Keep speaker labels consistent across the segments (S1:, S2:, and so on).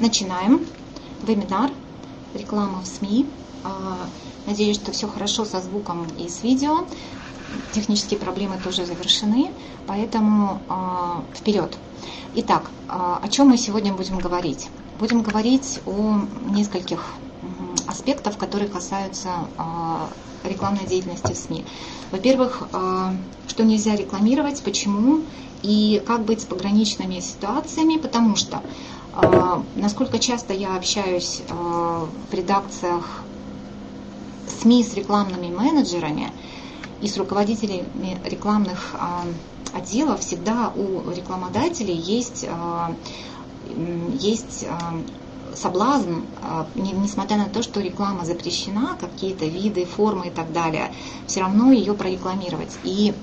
S1: начинаем вебинар «Реклама в СМИ». А, надеюсь, что все хорошо со звуком и с видео. Технические проблемы тоже завершены, поэтому а, вперед. Итак, а, о чем мы сегодня будем говорить? Будем говорить о нескольких аспектах, которые касаются рекламной деятельности в СМИ. Во-первых, что нельзя рекламировать, почему и как быть с пограничными ситуациями, потому что насколько часто я общаюсь а, в редакциях СМИ с рекламными менеджерами и с руководителями рекламных а, отделов, всегда у рекламодателей есть, есть соблазн, несмотря на то, что реклама запрещена, какие-то виды, формы и так далее, все равно ее прорекламировать. И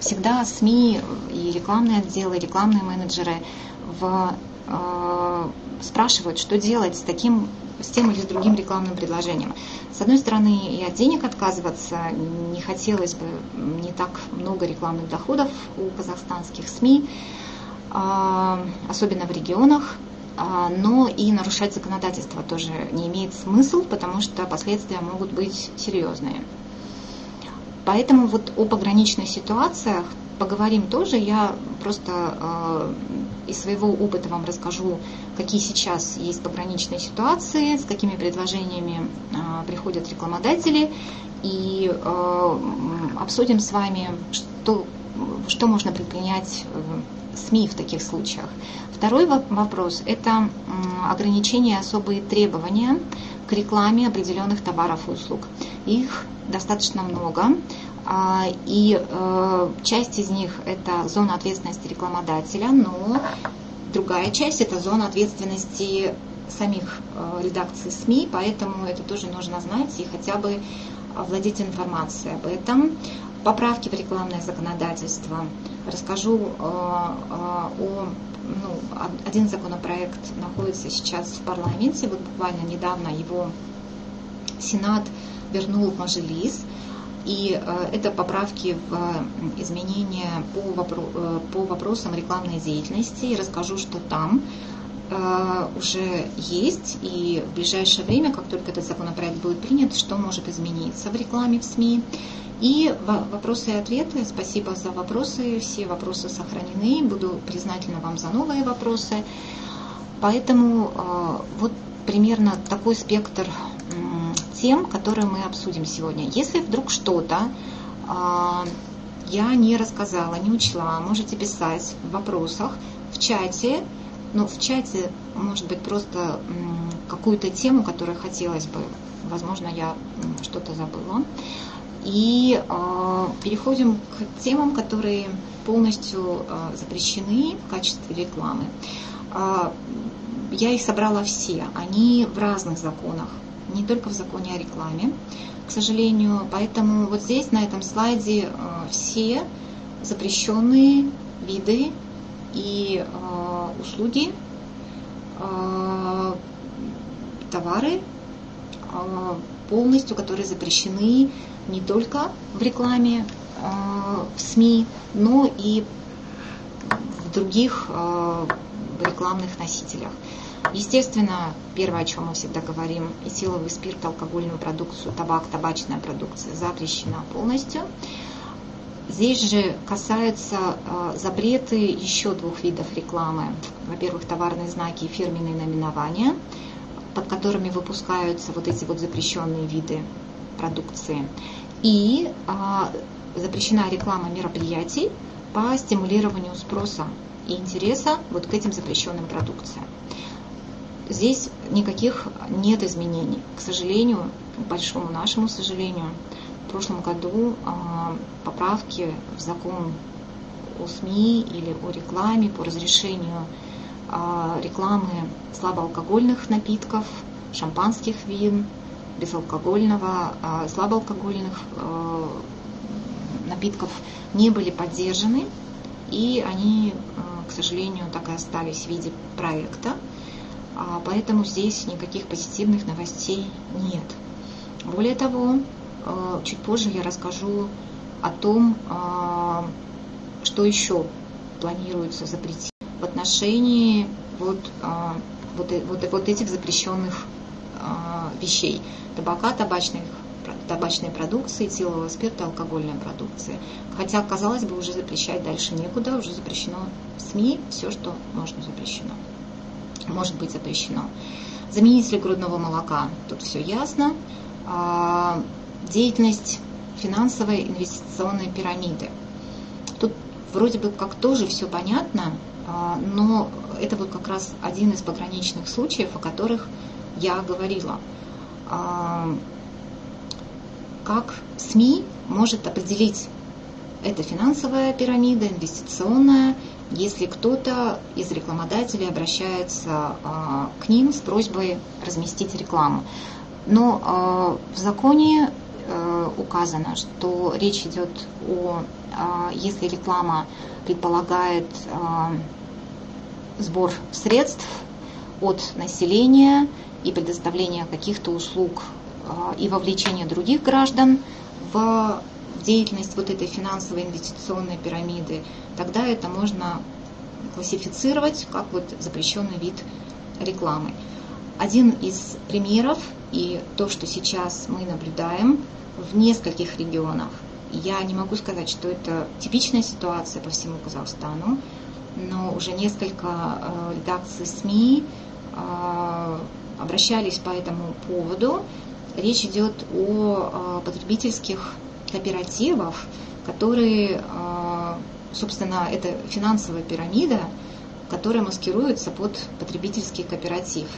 S1: всегда СМИ и рекламные отделы, рекламные менеджеры в спрашивают, что делать с таким, с тем или с другим рекламным предложением. С одной стороны, и от денег отказываться не хотелось бы, не так много рекламных доходов у казахстанских СМИ, э, особенно в регионах, э, но и нарушать законодательство тоже не имеет смысла, потому что последствия могут быть серьезные. Поэтому вот о пограничных ситуациях поговорим тоже. Я просто э, из своего опыта вам расскажу, какие сейчас есть пограничные ситуации, с какими предложениями э, приходят рекламодатели, и э, обсудим с вами, что, что можно предпринять СМИ в таких случаях. Второй вопрос – это ограничения, особые требования к рекламе определенных товаров и услуг. Их достаточно много. А, и э, часть из них это зона ответственности рекламодателя, но другая часть это зона ответственности самих э, редакций СМИ, поэтому это тоже нужно знать и хотя бы владеть информацией об этом. Поправки в рекламное законодательство. Расскажу э, о ну, один законопроект находится сейчас в парламенте, вот буквально недавно его Сенат вернул в Мажилис. И э, это поправки в э, изменения э, по вопросам рекламной деятельности. И расскажу, что там уже есть, и в ближайшее время, как только этот законопроект будет принят, что может измениться в рекламе в СМИ. И вопросы и ответы. Спасибо за вопросы. Все вопросы сохранены. Буду признательна вам за новые вопросы. Поэтому вот примерно такой спектр тем, которые мы обсудим сегодня. Если вдруг что-то э, я не рассказала, не учла, можете писать в вопросах в чате. Ну, в чате, может быть, просто какую-то тему, которую хотелось бы. Возможно, я что-то забыла. И э, переходим к темам, которые полностью э, запрещены в качестве рекламы. Я их собрала все. Они в разных законах не только в законе о рекламе, к сожалению. Поэтому вот здесь, на этом слайде, э, все запрещенные виды и э, услуги, э, товары полностью, которые запрещены не только в рекламе в СМИ, но и в других рекламных носителях. Естественно, первое, о чем мы всегда говорим, этиловый спирт, алкогольную продукцию, табак, табачная продукция запрещена полностью. Здесь же касаются э, запреты еще двух видов рекламы. Во-первых, товарные знаки и фирменные наименования, под которыми выпускаются вот эти вот запрещенные виды продукции. И э, запрещена реклама мероприятий по стимулированию спроса и интереса вот к этим запрещенным продукциям. Здесь никаких нет изменений. К сожалению, к большому нашему сожалению, в прошлом году а, поправки в закон о СМИ или о рекламе по разрешению а, рекламы слабоалкогольных напитков, шампанских вин, безалкогольного, а, слабоалкогольных напитков не были поддержаны, и они, к сожалению, так и остались в виде проекта. А поэтому здесь никаких позитивных новостей нет. Более того, э, чуть позже я расскажу о том, э, что еще планируется запретить в отношении вот, э, вот, вот, вот этих запрещенных вещей. Табака, табачных табачной продукции, этилового спирта, алкогольной продукции. Хотя, казалось бы, уже запрещать дальше некуда, уже запрещено в СМИ, все, что можно запрещено, может быть запрещено. Заменители грудного молока, тут все ясно. А, деятельность финансовой инвестиционной пирамиды. Тут вроде бы как тоже все понятно, а, но это вот как раз один из пограничных случаев, о которых я говорила. Как СМИ может определить, это финансовая пирамида, инвестиционная, если кто-то из рекламодателей обращается а, к ним с просьбой разместить рекламу. Но а, в законе а, указано, что речь идет о, а, если реклама предполагает сбор средств от населения и предоставление каких-то услуг и вовлечение других граждан в деятельность вот этой финансовой инвестиционной пирамиды, тогда это можно классифицировать как вот запрещенный вид рекламы. Один из примеров и то, что сейчас мы наблюдаем в нескольких регионах, я не могу сказать, что это типичная ситуация по всему Казахстану, но уже несколько э, редакций СМИ э, обращались по этому поводу Речь идет о а, потребительских кооперативах, которые, а, собственно, это финансовая пирамида, которая маскируется под потребительский кооператив.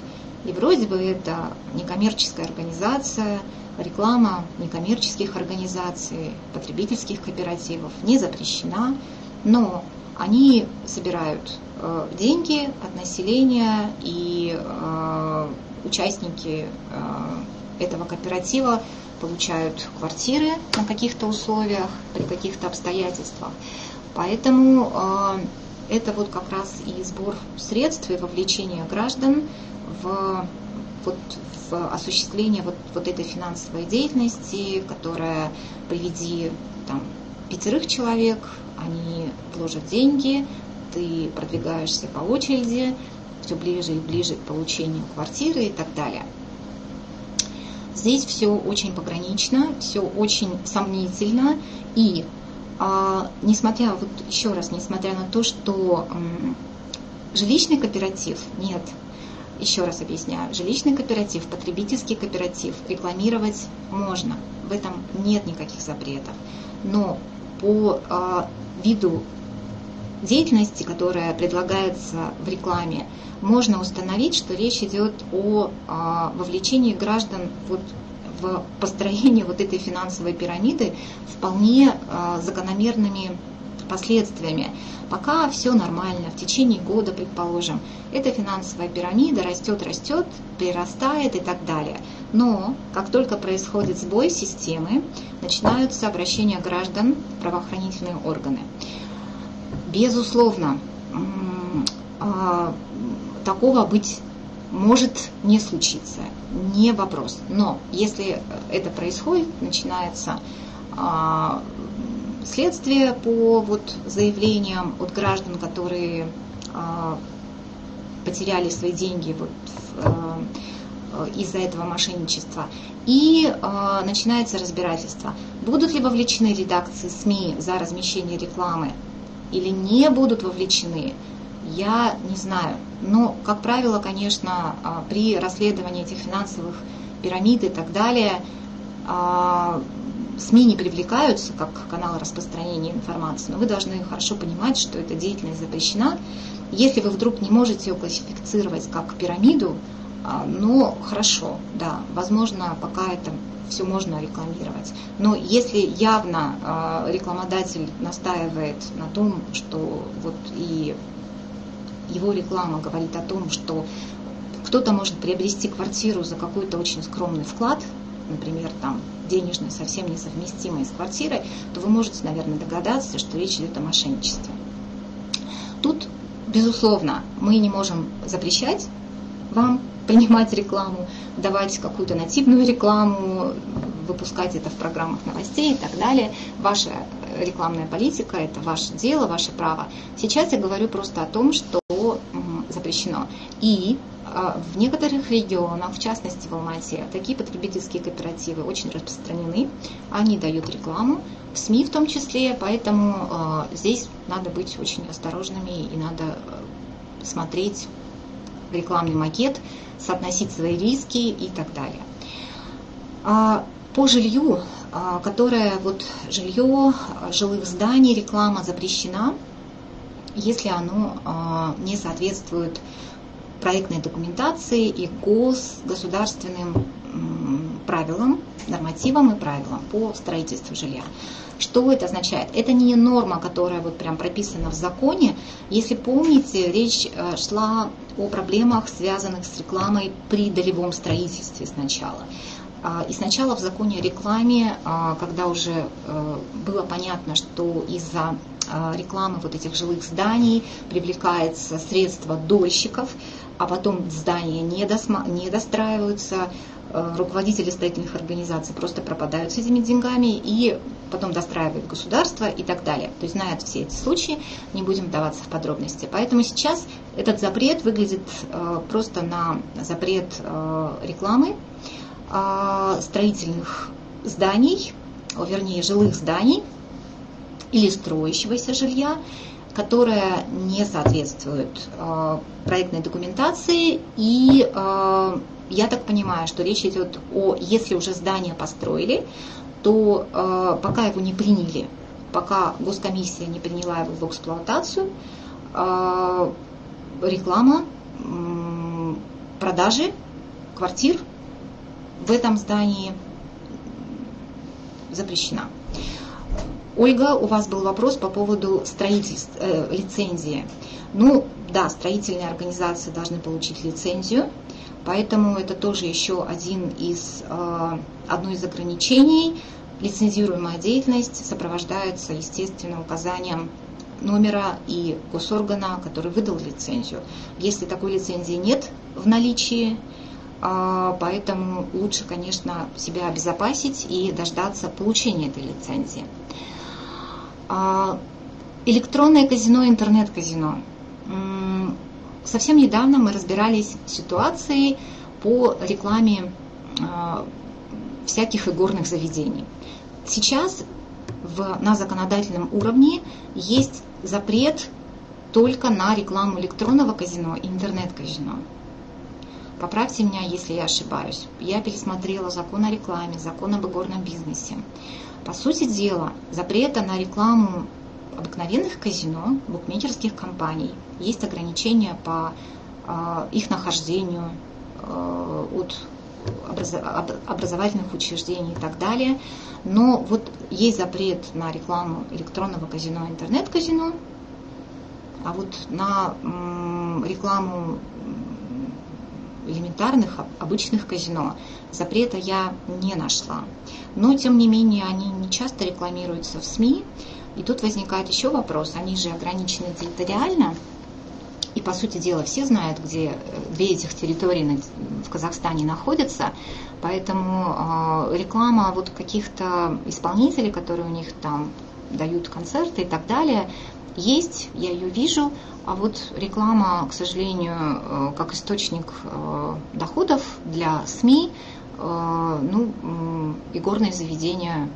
S1: И вроде бы это некоммерческая организация, реклама некоммерческих организаций, потребительских кооперативов не запрещена, но они собирают э, деньги от населения и э, участники э, этого кооператива получают квартиры на каких-то условиях, при каких-то обстоятельствах. Поэтому э, это вот как раз и сбор средств и вовлечение граждан в, вот, в осуществление вот, вот этой финансовой деятельности, которая приведи там, пятерых человек, они вложат деньги, ты продвигаешься по очереди, все ближе и ближе к получению квартиры и так далее. Здесь все очень погранично, все очень сомнительно. И а, несмотря, вот еще раз, несмотря на то, что м, жилищный кооператив, нет, еще раз объясняю, жилищный кооператив, потребительский кооператив рекламировать можно. В этом нет никаких запретов. Но по а, виду деятельности, которая предлагается в рекламе, можно установить, что речь идет о а, вовлечении граждан вот в построение вот этой финансовой пирамиды вполне а, закономерными последствиями. Пока все нормально, в течение года, предположим, эта финансовая пирамида растет, растет, прирастает и так далее. Но как только происходит сбой системы, начинаются обращения граждан в правоохранительные органы. Безусловно, а, такого быть может не случиться, не вопрос. Но если это происходит, начинается а, следствие по вот заявлениям от граждан, которые а, потеряли свои деньги вот из-за этого мошенничества. И э, начинается разбирательство. Будут ли вовлечены редакции СМИ за размещение рекламы или не будут вовлечены, я не знаю. Но, как правило, конечно, а, при расследовании этих финансовых пирамид и так далее, а, СМИ не привлекаются как канал распространения информации, но вы должны хорошо понимать, что эта деятельность запрещена. Если вы вдруг не можете ее классифицировать как пирамиду, а, ну хорошо, да, возможно, пока это все можно рекламировать. Но если явно рекламодатель настаивает на том, что вот и его реклама говорит о том, что кто-то может приобрести квартиру за какой-то очень скромный вклад, например, там денежный, совсем несовместимый с квартирой, то вы можете, наверное, догадаться, что речь идет о мошенничестве. Тут, безусловно, мы не можем запрещать вам принимать рекламу, давать какую-то нативную рекламу, выпускать это в программах новостей и так далее. Ваша рекламная политика, это ваше дело, ваше право. Сейчас я говорю просто о том, что запрещено. И а, в некоторых регионах, в частности в Алмате, такие потребительские кооперативы очень распространены. Они дают рекламу, в СМИ в том числе, поэтому а, здесь надо быть очень осторожными и надо а, смотреть рекламный макет, соотносить свои риски и так далее. По жилью, которое вот жилье жилых зданий, реклама запрещена, если оно не соответствует проектной документации и гос, государственным правилам, нормативам и правилам по строительству жилья. Что это означает? Это не норма, которая вот прям прописана в законе. Если помните, речь э, шла о проблемах, связанных с рекламой при долевом строительстве сначала. А, и сначала в законе о рекламе, а, когда уже э, было понятно, что из-за а, рекламы вот этих жилых зданий привлекается средства дольщиков, а потом здания не, досма, не достраиваются, э, руководители строительных организаций просто пропадают с этими деньгами и потом достраивает государство и так далее. То есть знают все эти случаи, не будем вдаваться в подробности. Поэтому сейчас этот запрет выглядит э, просто на запрет э, рекламы строительных зданий, вернее жилых зданий или строящегося жилья, которая не соответствует э, проектной документации. И э, я так понимаю, что речь идет о, если уже здание построили, то э, пока его не приняли, пока госкомиссия не приняла его в эксплуатацию, реклама, продажи квартир в этом здании запрещена. Ольга, у вас был вопрос по поводу строительств, э, лицензии. Ну, да, строительные организации должны получить лицензию, поэтому это тоже еще один из, э, одно из ограничений. Лицензируемая деятельность сопровождается, естественно, указанием номера и госоргана, который выдал лицензию. Если такой лицензии нет в наличии, э, поэтому лучше, конечно, себя обезопасить и дождаться получения этой лицензии. А, электронное казино, интернет-казино. Совсем недавно мы разбирались с ситуацией по рекламе а, всяких игорных заведений. Сейчас в, на законодательном уровне есть запрет только на рекламу электронного казино и интернет-казино. Поправьте меня, если я ошибаюсь. Я пересмотрела закон о рекламе, закон об игорном бизнесе. По сути дела, запрета на рекламу обыкновенных казино, букмекерских компаний, есть ограничения по э, их нахождению э, от образовательных учреждений и так далее. Но вот есть запрет на рекламу электронного казино, интернет-казино, а вот на рекламу элементарных, обычных казино. Запрета я не нашла. Но, тем не менее, они не часто рекламируются в СМИ. И тут возникает еще вопрос, они же ограничены территориально, и, по сути дела, все знают, где две этих территории в Казахстане находятся. Поэтому э, реклама вот каких-то исполнителей, которые у них там дают концерты и так далее, есть, я ее вижу, а вот реклама, к сожалению, э, как источник э, доходов для СМИ, э, ну, игорные заведения,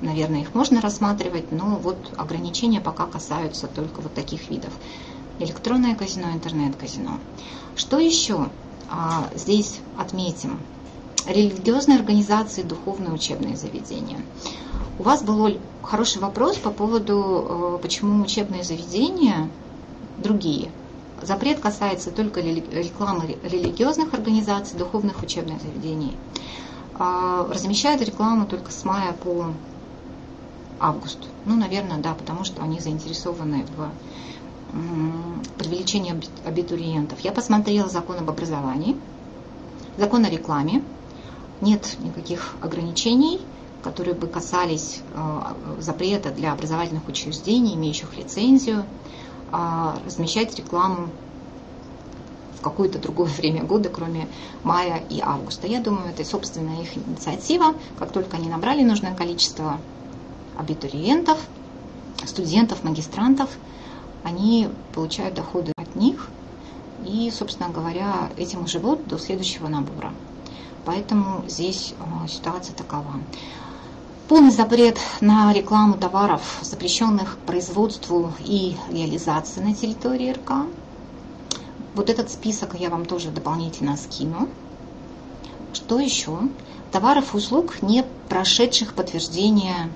S1: наверное, их можно рассматривать, но вот ограничения пока касаются только вот таких видов. Электронное казино, интернет-казино. Что еще а, здесь отметим? Религиозные организации, духовные учебные заведения. У вас был хороший вопрос по поводу, э, почему учебные заведения другие. Запрет касается только рекламы религиозных организаций, духовных учебных заведений. А, размещают рекламу только с мая по август. Ну, наверное, да, потому что они заинтересованы в привлечении абитуриентов. Я посмотрела закон об образовании, закон о рекламе. Нет никаких ограничений которые бы касались э, запрета для образовательных учреждений, имеющих лицензию, а, размещать рекламу в какое-то другое время года, кроме мая и августа. Я думаю, это собственная их инициатива. Как только они набрали нужное количество абитуриентов, студентов, магистрантов, они получают доходы от них и, собственно говоря, этим живут до следующего набора. Поэтому здесь а, ситуация такова. Полный запрет на рекламу товаров, запрещенных к производству и реализации на территории РК. Вот этот список я вам тоже дополнительно скину. Что еще? Товаров и услуг, не прошедших подтверждения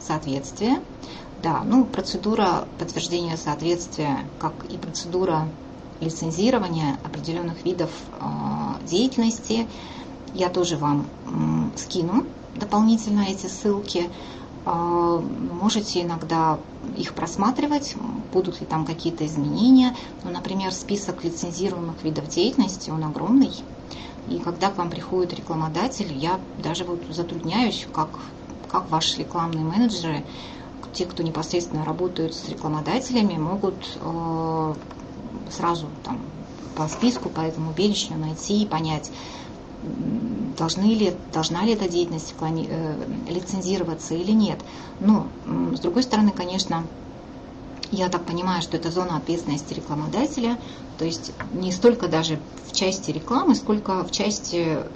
S1: соответствия. Да, ну, процедура подтверждения соответствия, как и процедура лицензирования определенных видов э, деятельности, я тоже вам скину дополнительно эти ссылки. Э, можете иногда их просматривать, будут ли там какие-то изменения. Ну, например, список лицензируемых видов деятельности, он огромный. И когда к вам приходит рекламодатель, я даже вот затрудняюсь, как, как ваши рекламные менеджеры, те, кто непосредственно работают с рекламодателями, могут э, сразу там по списку, по этому перечню найти и понять, должны ли, должна ли эта деятельность э, лицензироваться или нет. Но, с другой стороны, конечно, я так понимаю, что это зона ответственности рекламодателя, то есть не столько даже в части рекламы, сколько в части э,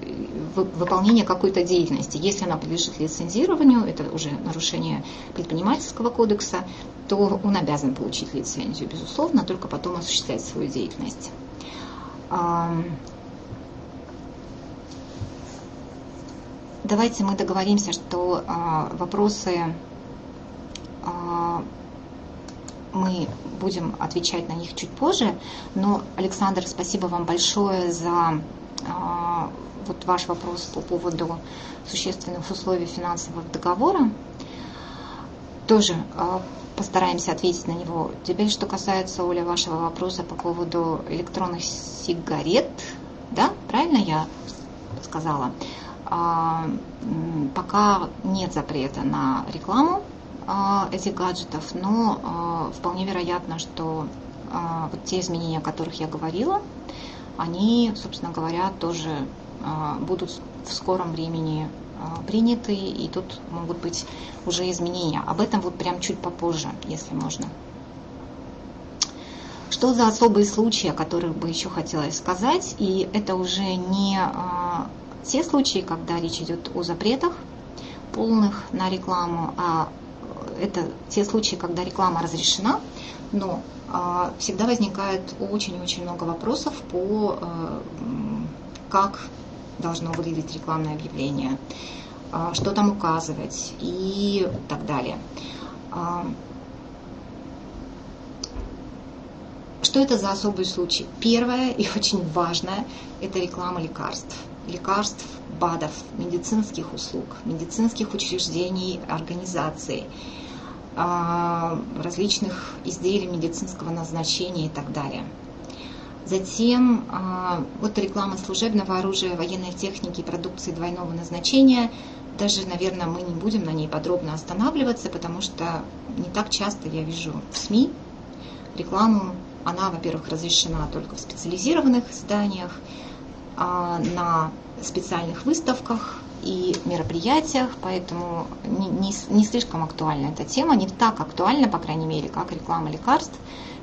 S1: выполнения какой-то деятельности. Если она подлежит лицензированию, это уже нарушение предпринимательского кодекса, то он обязан получить лицензию, безусловно, только потом осуществлять свою деятельность. Давайте мы договоримся, что а, вопросы а, мы будем отвечать на них чуть позже. Но, Александр, спасибо вам большое за а, вот ваш вопрос по поводу существенных условий финансового договора. Тоже а, постараемся ответить на него. Теперь, что касается, Оля, вашего вопроса по поводу электронных сигарет, да, правильно я сказала? А, пока нет запрета на рекламу а, этих гаджетов, но а, вполне вероятно, что вот те изменения, о которых я говорила, они, собственно говоря, тоже будут в скором времени приняты, и тут могут быть уже изменения. Об этом вот прям чуть попозже, если можно. Что за особые случаи, о которых бы еще хотелось сказать, и это уже не те случаи, когда речь идет о запретах полных на рекламу, а это те случаи, когда реклама разрешена, но а, всегда возникает очень-очень много вопросов по а, как должно выглядеть рекламное объявление, а, что там указывать и так далее. А, что это за особый случай? Первое и очень важное – это реклама лекарств. Лекарств, БАДов, медицинских услуг, медицинских учреждений, организаций. А, различных изделий медицинского назначения и так далее. Затем а, вот реклама служебного оружия, военной техники и продукции двойного назначения. Даже, наверное, мы не будем на ней подробно останавливаться, потому что не так часто я вижу в СМИ рекламу. Она, во-первых, разрешена только в специализированных зданиях, а, на специальных выставках, и мероприятиях, поэтому не, не, не слишком актуальна эта тема, не так актуальна, по крайней мере, как реклама лекарств,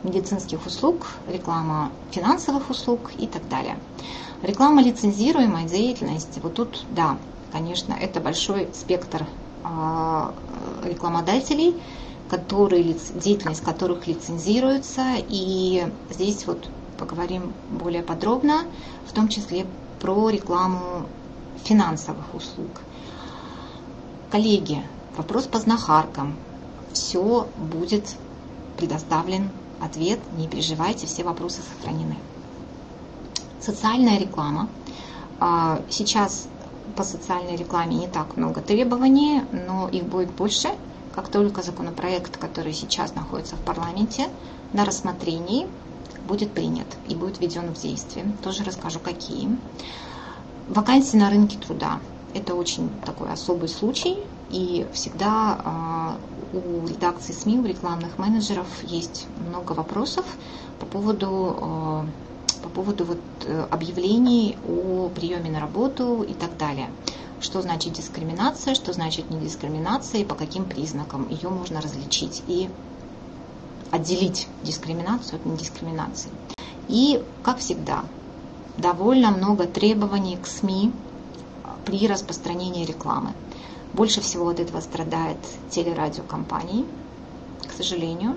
S1: медицинских услуг, реклама финансовых услуг и так далее. Реклама лицензируемой деятельности, вот тут, да, конечно, это большой спектр э, рекламодателей, которые, деятельность которых лицензируется, и здесь вот поговорим более подробно, в том числе про рекламу финансовых услуг. Коллеги, вопрос по знахаркам. Все будет предоставлен ответ, не переживайте, все вопросы сохранены. Социальная реклама. А, сейчас по социальной рекламе не так много требований, но их будет больше, как только законопроект, который сейчас находится в парламенте, на рассмотрении будет принят и будет введен в действие. Тоже расскажу, какие. Вакансии на рынке труда. Это очень такой особый случай, и всегда э, у редакции СМИ, у рекламных менеджеров есть много вопросов по поводу, э, по поводу вот, э, объявлений о приеме на работу и так далее. Что значит дискриминация, что значит не дискриминация и по каким признакам ее можно различить и отделить дискриминацию от недискриминации. И, как всегда, довольно много требований к СМИ при распространении рекламы. Больше всего от этого страдает телерадиокомпании, к сожалению.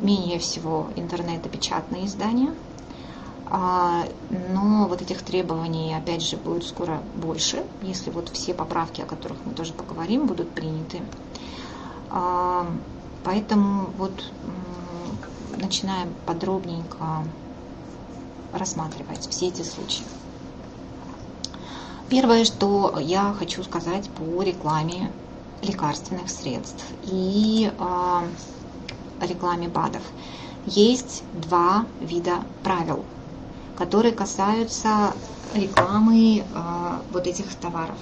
S1: Менее всего интернет и печатные издания. А, но вот этих требований, опять же, будет скоро больше, если вот все поправки, о которых мы тоже поговорим, будут приняты. А, поэтому вот начинаем подробненько рассматривать все эти случаи. Первое, что я хочу сказать по рекламе лекарственных средств и э, рекламе БАДов. Есть два вида правил, которые касаются рекламы э, вот этих товаров.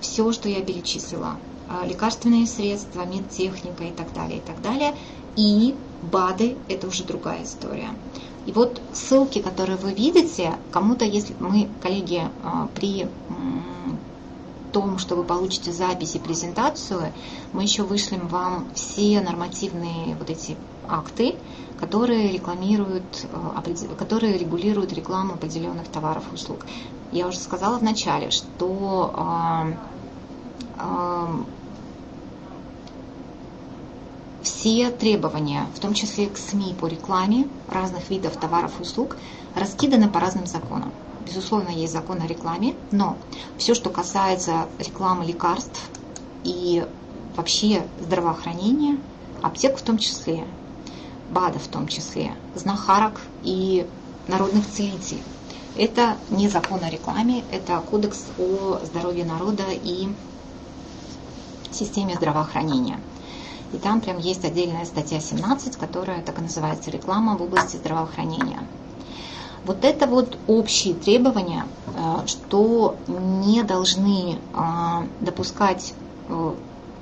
S1: Все, что я перечислила, лекарственные средства, медтехника и так далее, и так далее, и БАДы – это уже другая история. И вот ссылки, которые вы видите, кому-то, если мы, коллеги, а, при том, что вы получите запись и презентацию, мы еще вышлем вам все нормативные вот эти акты, которые рекламируют, а, которые регулируют рекламу определенных товаров и услуг. Я уже сказала в начале, что а, все требования, в том числе к СМИ по рекламе разных видов товаров и услуг, раскиданы по разным законам. Безусловно, есть закон о рекламе, но все, что касается рекламы лекарств и вообще здравоохранения, аптек в том числе, БАДа в том числе, знахарок и народных целителей, это не закон о рекламе, это кодекс о здоровье народа и системе здравоохранения. И там прям есть отдельная статья 17, которая так и называется «Реклама в области здравоохранения». Вот это вот общие требования, э, что не должны э, допускать э,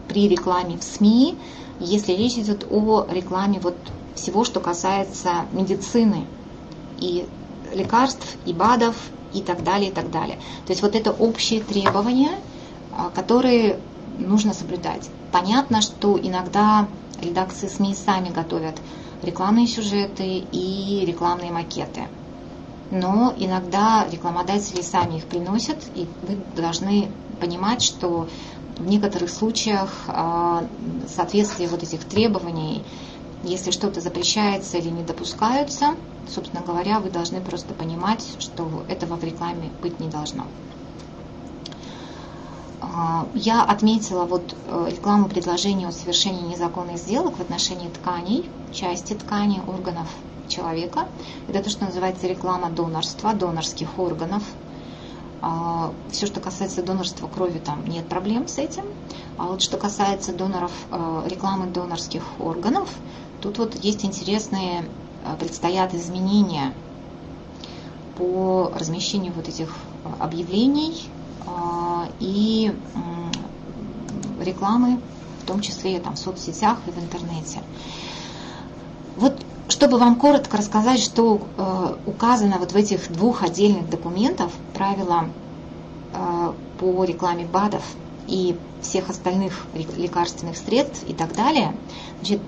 S1: при рекламе в СМИ, если речь идет о рекламе вот всего, что касается медицины и лекарств, и БАДов, и так далее, и так далее. То есть вот это общие требования, которые нужно соблюдать. Понятно, что иногда редакции СМИ сами готовят рекламные сюжеты и рекламные макеты. Но иногда рекламодатели сами их приносят, и вы должны понимать, что в некоторых случаях а, соответствие вот этих требований, если что-то запрещается или не допускаются, собственно говоря, вы должны просто понимать, что этого в рекламе быть не должно. А, я отметила вот э, рекламу предложения о совершении незаконных сделок в отношении тканей, части тканей, органов человека. Это то, что называется реклама донорства, донорских органов. А, Все, что касается донорства крови, там нет проблем с этим. А вот что касается доноров, э, рекламы донорских органов, тут вот есть интересные, э, предстоят изменения по размещению вот этих объявлений а, и рекламы, в том числе там, в соцсетях и в интернете. Вот чтобы вам коротко рассказать, что э, указано вот в этих двух отдельных документах, правила э, по рекламе БАДов и всех остальных лекарственных средств и так далее, значит,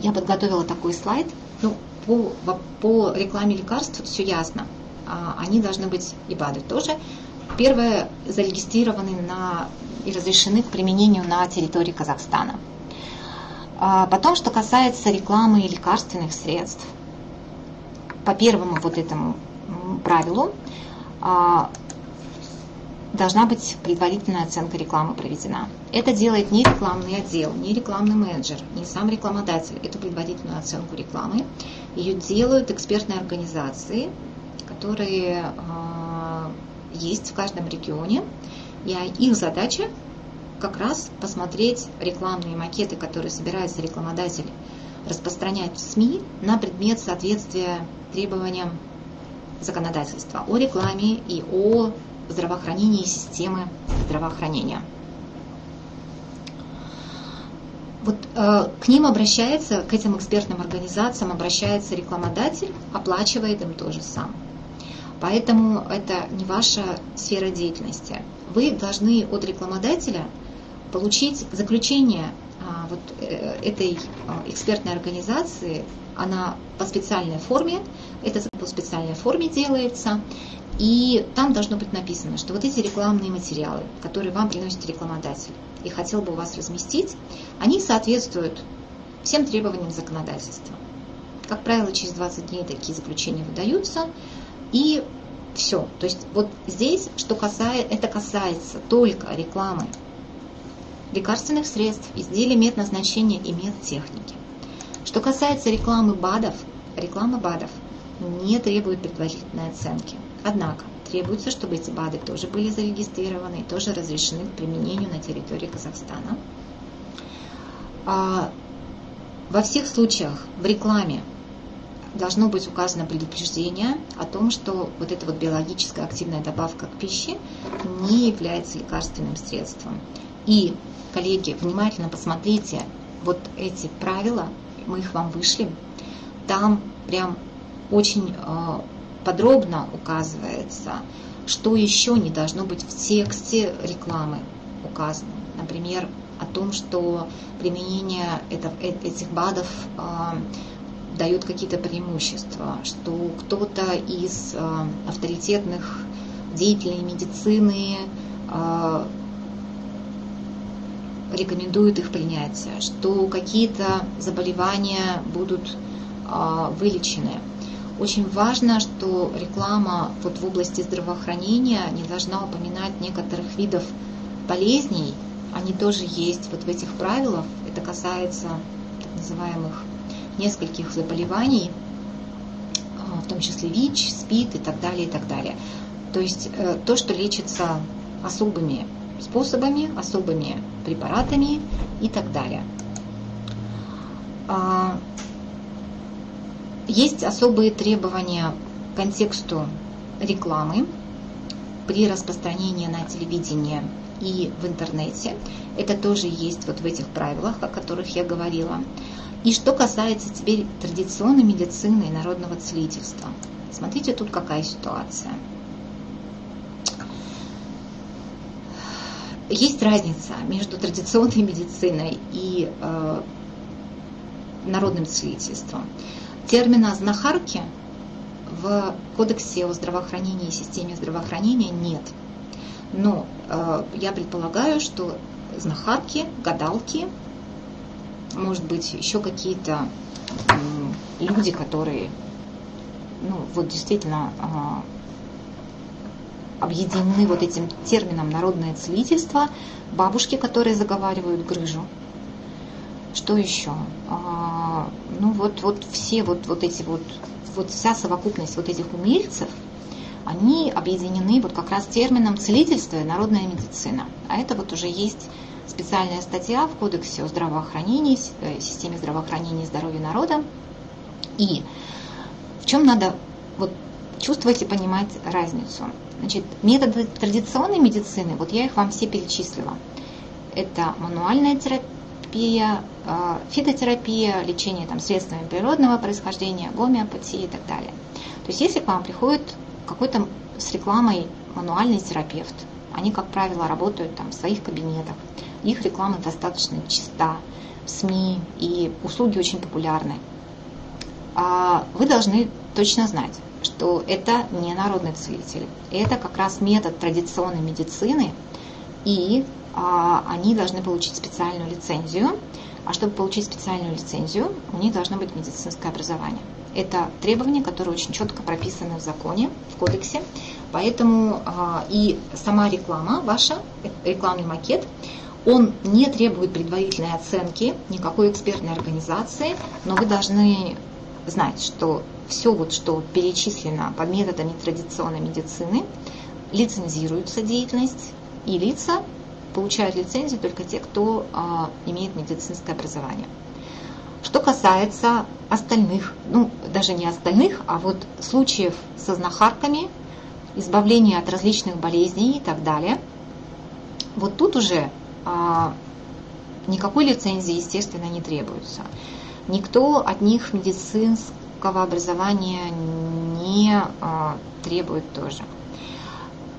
S1: я подготовила такой слайд. Ну, по, по рекламе лекарств все ясно. А, они должны быть и БАДы тоже Первое, зарегистрированы на, и разрешены к применению на территории Казахстана. А потом, что касается рекламы лекарственных средств, по первому вот этому правилу а, должна быть предварительная оценка рекламы проведена. Это делает не рекламный отдел, не рекламный менеджер, не сам рекламодатель. Эту предварительную оценку рекламы ее делают экспертные организации, которые а, есть в каждом регионе. И их задача как раз посмотреть рекламные макеты, которые собирается рекламодатель распространять в СМИ на предмет соответствия требованиям законодательства о рекламе и о здравоохранении системы здравоохранения. Вот э, к ним обращается, к этим экспертным организациям обращается рекламодатель, оплачивает им тоже сам. Поэтому это не ваша сфера деятельности. Вы должны от рекламодателя получить заключение а, вот э, этой экспертной организации, она по специальной форме, это по специальной форме делается, и там должно быть написано, что вот эти рекламные материалы, которые вам приносит рекламодатель и хотел бы у вас разместить, они соответствуют всем требованиям законодательства. Как правило, через 20 дней такие заключения выдаются, и все. То есть вот здесь, что касается, это касается только рекламы лекарственных средств, изделий медназначения и медтехники. Что касается рекламы БАДов, реклама БАДов не требует предварительной оценки. Однако требуется, чтобы эти БАДы тоже были зарегистрированы и тоже разрешены к применению на территории Казахстана. А во всех случаях в рекламе должно быть указано предупреждение о том, что вот эта вот биологическая активная добавка к пище не является лекарственным средством. И, коллеги, внимательно посмотрите вот эти правила, мы их вам вышлем. Там прям очень э, подробно указывается, что еще не должно быть в тексте рекламы указано. Например, о том, что применение э, этих БАДов э, дает какие-то преимущества, что кто-то из э, авторитетных деятелей медицины э, рекомендует их принятие, что какие-то заболевания будут э, вылечены. Очень важно, что реклама вот в области здравоохранения не должна упоминать некоторых видов болезней. Они тоже есть вот в этих правилах. Это касается так называемых нескольких заболеваний, а, в том числе ВИЧ, СПИД и так далее, и так далее. То есть э, то, что лечится особыми способами, особыми препаратами и так далее. А, есть особые требования к контексту рекламы при распространении на телевидении и в интернете. Это тоже есть вот в этих правилах, о которых я говорила. И что касается теперь традиционной медицины и народного целительства. Смотрите, тут какая ситуация. Есть разница между традиционной медициной и э, народным целительством. Термина знахарки в кодексе о здравоохранении и системе здравоохранения нет. Но э, я предполагаю, что знахарки, гадалки может быть, еще какие-то люди, которые, ну, вот действительно а, объединены вот этим термином народное целительство, бабушки, которые заговаривают грыжу. Что еще? А, ну вот, вот все вот, вот эти вот, вот вся совокупность вот этих умельцев, они объединены вот как раз термином целительство и народная медицина. А это вот уже есть специальная статья в Кодексе о здравоохранении, э, системе здравоохранения и здоровья народа. И в чем надо вот, чувствовать и понимать разницу. Значит, методы традиционной медицины, вот я их вам все перечислила. Это мануальная терапия, э, фитотерапия, лечение там, средствами природного происхождения, гомеопатия и так далее. То есть если к вам приходит какой-то с рекламой мануальный терапевт, они, как правило, работают там в своих кабинетах, их реклама достаточно чиста в СМИ, и услуги очень популярны. А вы должны точно знать, что это не народный целитель. Это как раз метод традиционной медицины, и а, они должны получить специальную лицензию. А чтобы получить специальную лицензию, у них должно быть медицинское образование. Это требования, которые очень четко прописаны в законе, в кодексе. Поэтому а, и сама реклама ваша, э, рекламный макет, он не требует предварительной оценки никакой экспертной организации, но вы должны знать, что все, вот, что перечислено под методами традиционной медицины, лицензируется деятельность, и лица получают лицензию только те, кто а, имеет медицинское образование. Что касается остальных, ну даже не остальных, а вот случаев со знахарками, избавления от различных болезней и так далее, вот тут уже никакой лицензии, естественно, не требуется. Никто от них медицинского образования не а, требует тоже.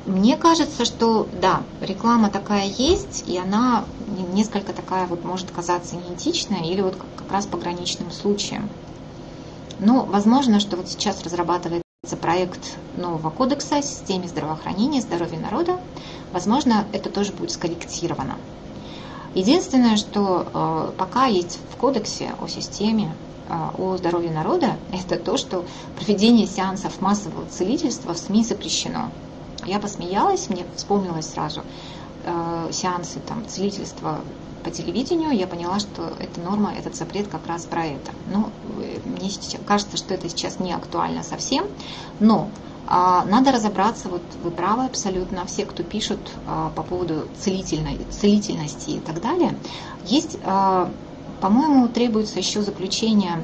S1: Мне кажется, что да, реклама такая есть, и она несколько такая вот может казаться неэтичная или вот как раз пограничным случаем. Но возможно, что вот сейчас разрабатывается проект нового кодекса о системе здравоохранения, здоровья народа. Возможно, это тоже будет скорректировано. Единственное, что э, пока есть в кодексе о системе э, о здоровье народа, это то, что проведение сеансов массового целительства в СМИ запрещено. Я посмеялась, мне вспомнилось сразу э, сеансы там, целительства по телевидению, я поняла, что эта норма, этот запрет как раз про это. Ну, мне кажется, что это сейчас не актуально совсем, но надо разобраться, вот вы правы абсолютно, все, кто пишут а, по поводу целительной, целительности и так далее, есть, а, по-моему, требуется еще заключение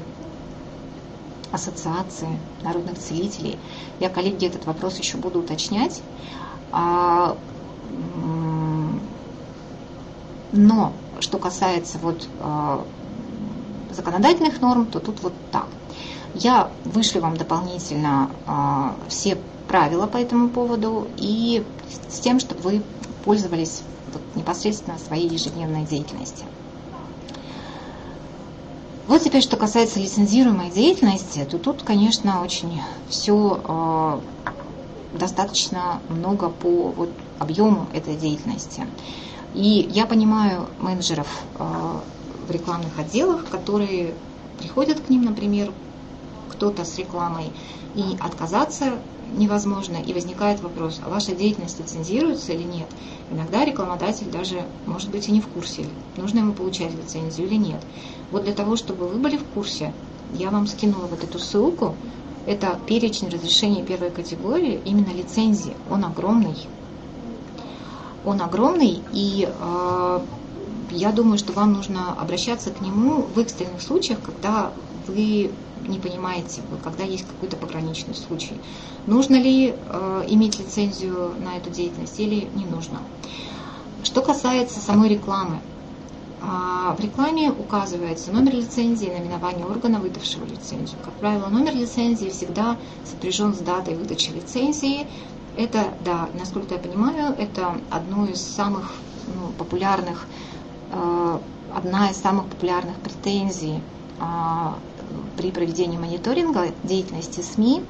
S1: ассоциации народных целителей. Я, коллеги, этот вопрос еще буду уточнять. Но что касается вот законодательных норм, то тут вот так. Я вышлю вам дополнительно э, все правила по этому поводу и с тем, чтобы вы пользовались вот, непосредственно своей ежедневной деятельности. Вот теперь, что касается лицензируемой деятельности, то тут, конечно, очень все э, достаточно много по вот, объему этой деятельности. И я понимаю менеджеров э, в рекламных отделах, которые приходят к ним, например, кто-то с рекламой, и отказаться невозможно, и возникает вопрос, а ваша деятельность лицензируется или нет. Иногда рекламодатель даже может быть и не в курсе, нужно ему получать лицензию или нет. Вот для того, чтобы вы были в курсе, я вам скинула вот эту ссылку, это перечень разрешений первой категории, именно лицензии, он огромный. Он огромный, и э, я думаю, что вам нужно обращаться к нему в экстренных случаях, когда вы не понимаете, когда есть какой-то пограничный случай. Нужно ли э, иметь лицензию на эту деятельность или не нужно. Что касается самой рекламы, а, в рекламе указывается номер лицензии, наименование органа, выдавшего лицензию. Как правило, номер лицензии всегда сопряжен с датой выдачи лицензии. Это, да, насколько я понимаю, это одно из самых ну, популярных, э, одна из самых популярных претензий а, при проведении мониторинга деятельности СМИ,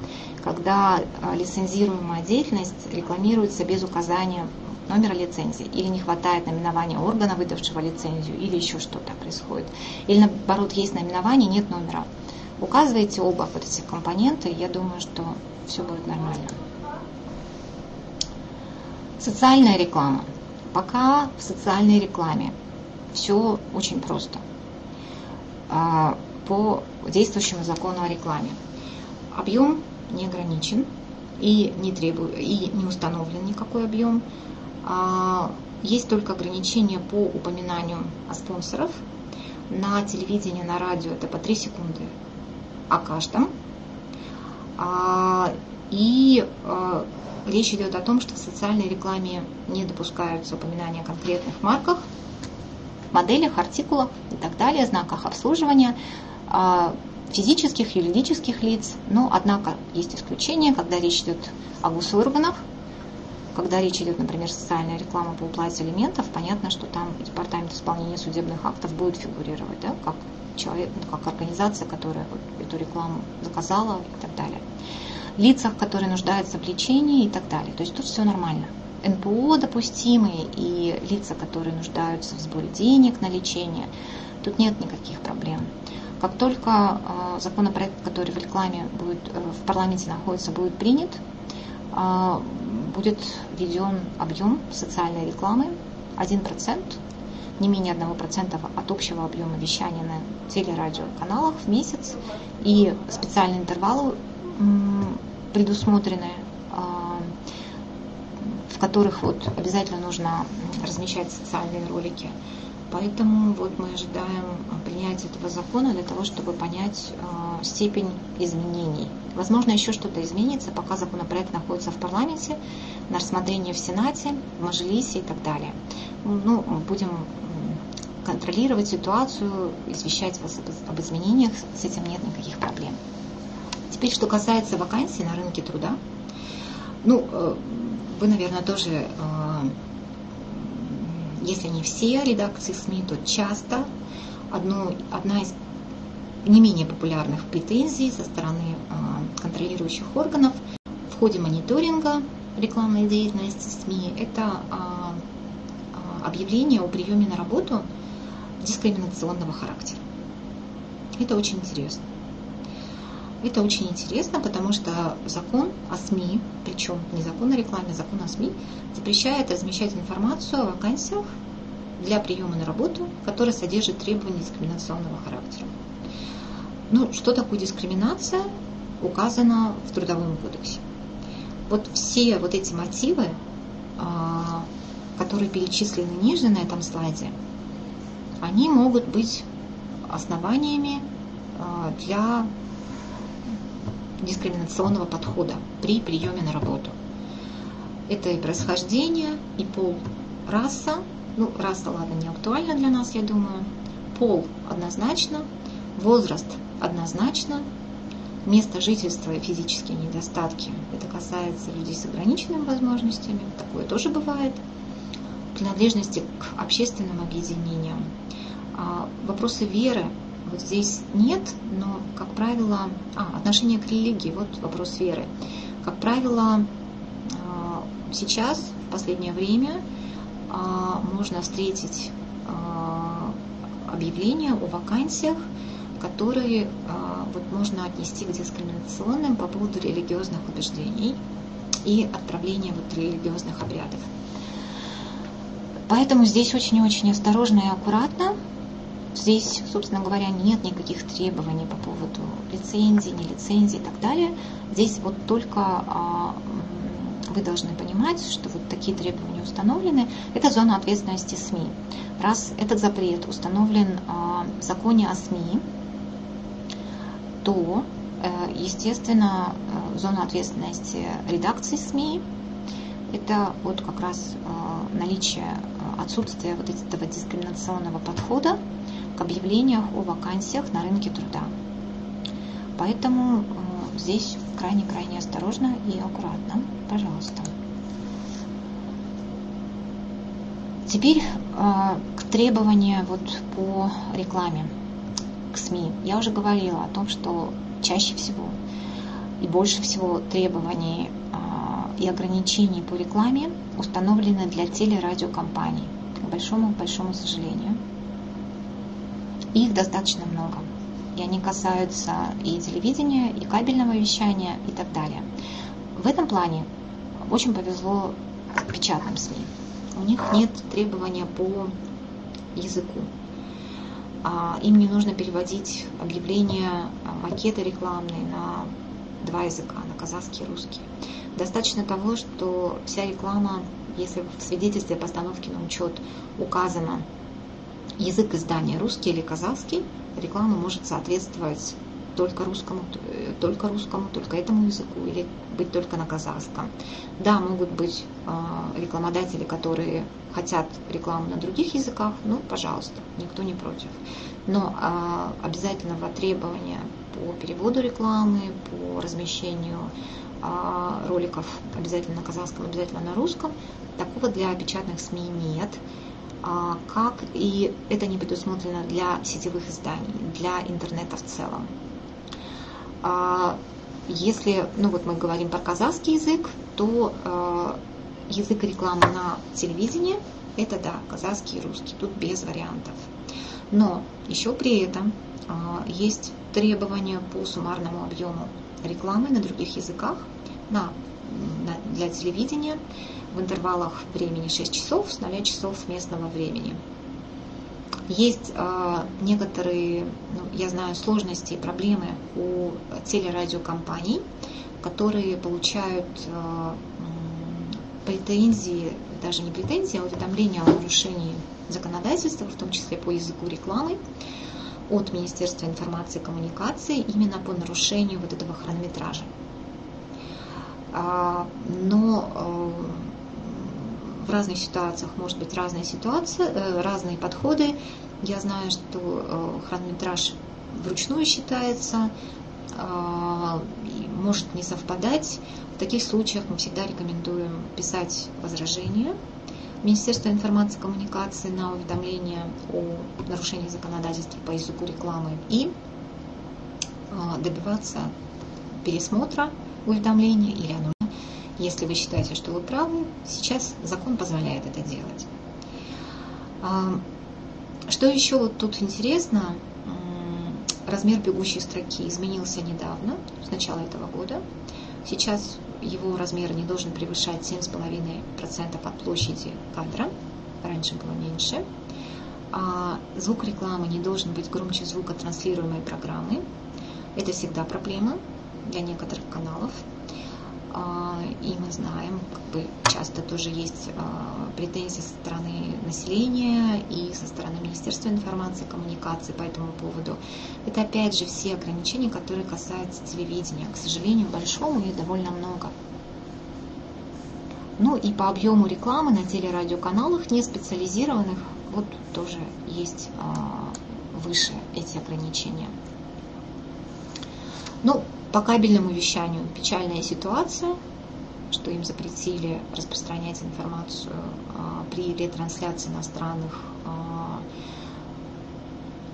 S1: когда а, лицензируемая деятельность рекламируется без указания номера лицензии, или не хватает наименования органа, выдавшего лицензию, или еще что-то происходит. Или наоборот, есть наименование, нет номера. Указывайте оба вот эти компоненты, я думаю, что все будет нормально. Социальная реклама. Пока в социальной рекламе все очень просто. По действующему закону о рекламе. Объем не ограничен и не, требует, и не установлен никакой объем. А, есть только ограничения по упоминанию спонсоров. На телевидении, на радио это по 3 секунды о каждом. А, и а, речь идет о том, что в социальной рекламе не допускаются упоминания о конкретных марках, моделях, артикулах и так далее, знаках обслуживания. А, физических, юридических лиц, но, однако, есть исключения, когда речь идет о госорганах, когда речь идет, например, социальная реклама по уплате алиментов, понятно, что там департамент исполнения судебных актов будет фигурировать, да, как человек, ну, как организация, которая вот эту рекламу заказала и так далее. Лицах, которые нуждаются в лечении и так далее. То есть тут все нормально. НПО допустимые и лица, которые нуждаются в сборе денег на лечение, тут нет никаких проблем. Как только э, законопроект, который в рекламе будет э, в парламенте находится, будет принят, э, будет введен объем социальной рекламы 1%, не менее 1% от общего объема вещания на телерадиоканалах в месяц и специальные интервалы предусмотрены, в которых вот обязательно нужно размещать социальные ролики. Поэтому вот мы ожидаем принятия этого закона для того, чтобы понять э, степень изменений. Возможно, еще что-то изменится, пока законопроект находится в парламенте, на рассмотрении в Сенате, в Мажилисе и так далее. Ну, будем контролировать ситуацию, извещать вас об изменениях, с этим нет никаких проблем. Теперь, что касается вакансий на рынке труда, Ну, э, вы, наверное, тоже, э, если не все редакции СМИ, то часто одно, одна из не менее популярных претензий со стороны э, контролирующих органов в ходе мониторинга рекламной деятельности СМИ – это объявление о приеме на работу дискриминационного характера. Это очень интересно. Это очень интересно, потому что закон о СМИ, причем не закон о рекламе, а закон о СМИ, запрещает размещать информацию о вакансиях для приема на работу, которая содержит требования дискриминационного характера. Ну, что такое дискриминация, указано в Трудовом кодексе. Вот все вот эти мотивы, а, которые перечислены ниже на этом слайде, они могут быть основаниями а, для дискриминационного подхода при приеме на работу. Это и происхождение, и пол, раса. Ну, раса, ладно, не актуальна для нас, я думаю. Пол однозначно, возраст однозначно, место жительства и физические недостатки. Это касается людей с ограниченными возможностями, такое тоже бывает. Принадлежности к общественным объединениям. А вопросы веры вот здесь нет, но, как правило, а, отношение к религии, вот вопрос веры. Как правило, а, сейчас, в последнее время, а, можно встретить а, объявления о вакансиях, которые вот, можно отнести к дискриминационным по поводу религиозных убеждений и отправления вот, религиозных обрядов. Поэтому здесь очень и очень осторожно и аккуратно Здесь, собственно говоря, нет никаких требований по поводу лицензии, не лицензии и так далее. Здесь вот только а, вы должны понимать, что вот такие требования установлены. Это зона ответственности СМИ. Раз этот запрет установлен а, в законе о СМИ, то, э, естественно, э, зона ответственности редакции СМИ – это вот как раз э, наличие отсутствия вот этого дискриминационного подхода к объявлениях о вакансиях на рынке труда. Поэтому э, здесь крайне-крайне осторожно и аккуратно. Пожалуйста. Теперь э, к требованиям вот по рекламе, к СМИ. Я уже говорила о том, что чаще всего и больше всего требований э, и ограничений по рекламе установлены для телерадиокомпаний, к большому-большому сожалению. Их достаточно много. И они касаются и телевидения, и кабельного вещания, и так далее. В этом плане очень повезло печатным СМИ. У них нет требования по языку. А, им не нужно переводить объявления, а, макеты рекламные на два языка, на казахский и русский. Достаточно того, что вся реклама, если в свидетельстве о постановке на учет указано язык издания русский или казахский, реклама может соответствовать только русскому, э, только русскому, только этому языку или быть только на казахском. Да, могут быть э, рекламодатели, которые хотят рекламу на других языках, ну, пожалуйста, никто не против. Но э, обязательного требования по переводу рекламы, по размещению э, роликов обязательно на казахском, обязательно на русском, такого для печатных СМИ нет. А, как и это не предусмотрено для сетевых изданий, для интернета в целом. А, если, ну вот мы говорим про казахский язык, то а, язык рекламы на телевидении – это да, казахский и русский, тут без вариантов. Но еще при этом есть требования по суммарному объему рекламы на других языках на, для телевидения в интервалах времени 6 часов с 0 часов местного времени. Есть э, некоторые, ну, я знаю, сложности и проблемы у телерадиокомпаний, которые получают э, претензии, даже не претензии, а уведомления о нарушении законодательства, в том числе по языку рекламы, от Министерства информации и коммуникации именно по нарушению вот этого хронометража. А, но э, в разных ситуациях может быть разная ситуация, э, разные подходы. Я знаю, что э, хронометраж вручную считается, может не совпадать. В таких случаях мы всегда рекомендуем писать возражения Министерство информации и коммуникации на уведомление о нарушении законодательства по языку рекламы и а, добиваться пересмотра уведомления или аннулирования. Если вы считаете, что вы правы, сейчас закон позволяет это делать. А, что еще вот тут интересно, размер бегущей строки изменился недавно, с начала этого года. Сейчас его размер не должен превышать 7,5% от площади кадра, раньше было меньше. А звук рекламы не должен быть громче звука транслируемой программы. Это всегда проблема для некоторых каналов. А, и мы знаем, как бы часто тоже есть а, претензии со стороны населения и со стороны Министерства информации и коммуникации по этому поводу. Это опять же все ограничения, которые касаются телевидения. К сожалению, большому их довольно много. Ну и по объему рекламы на телерадиоканалах не специализированных вот тоже есть а, выше эти ограничения. Ну, по кабельному вещанию печальная ситуация, что им запретили распространять информацию а, при ретрансляции иностранных а,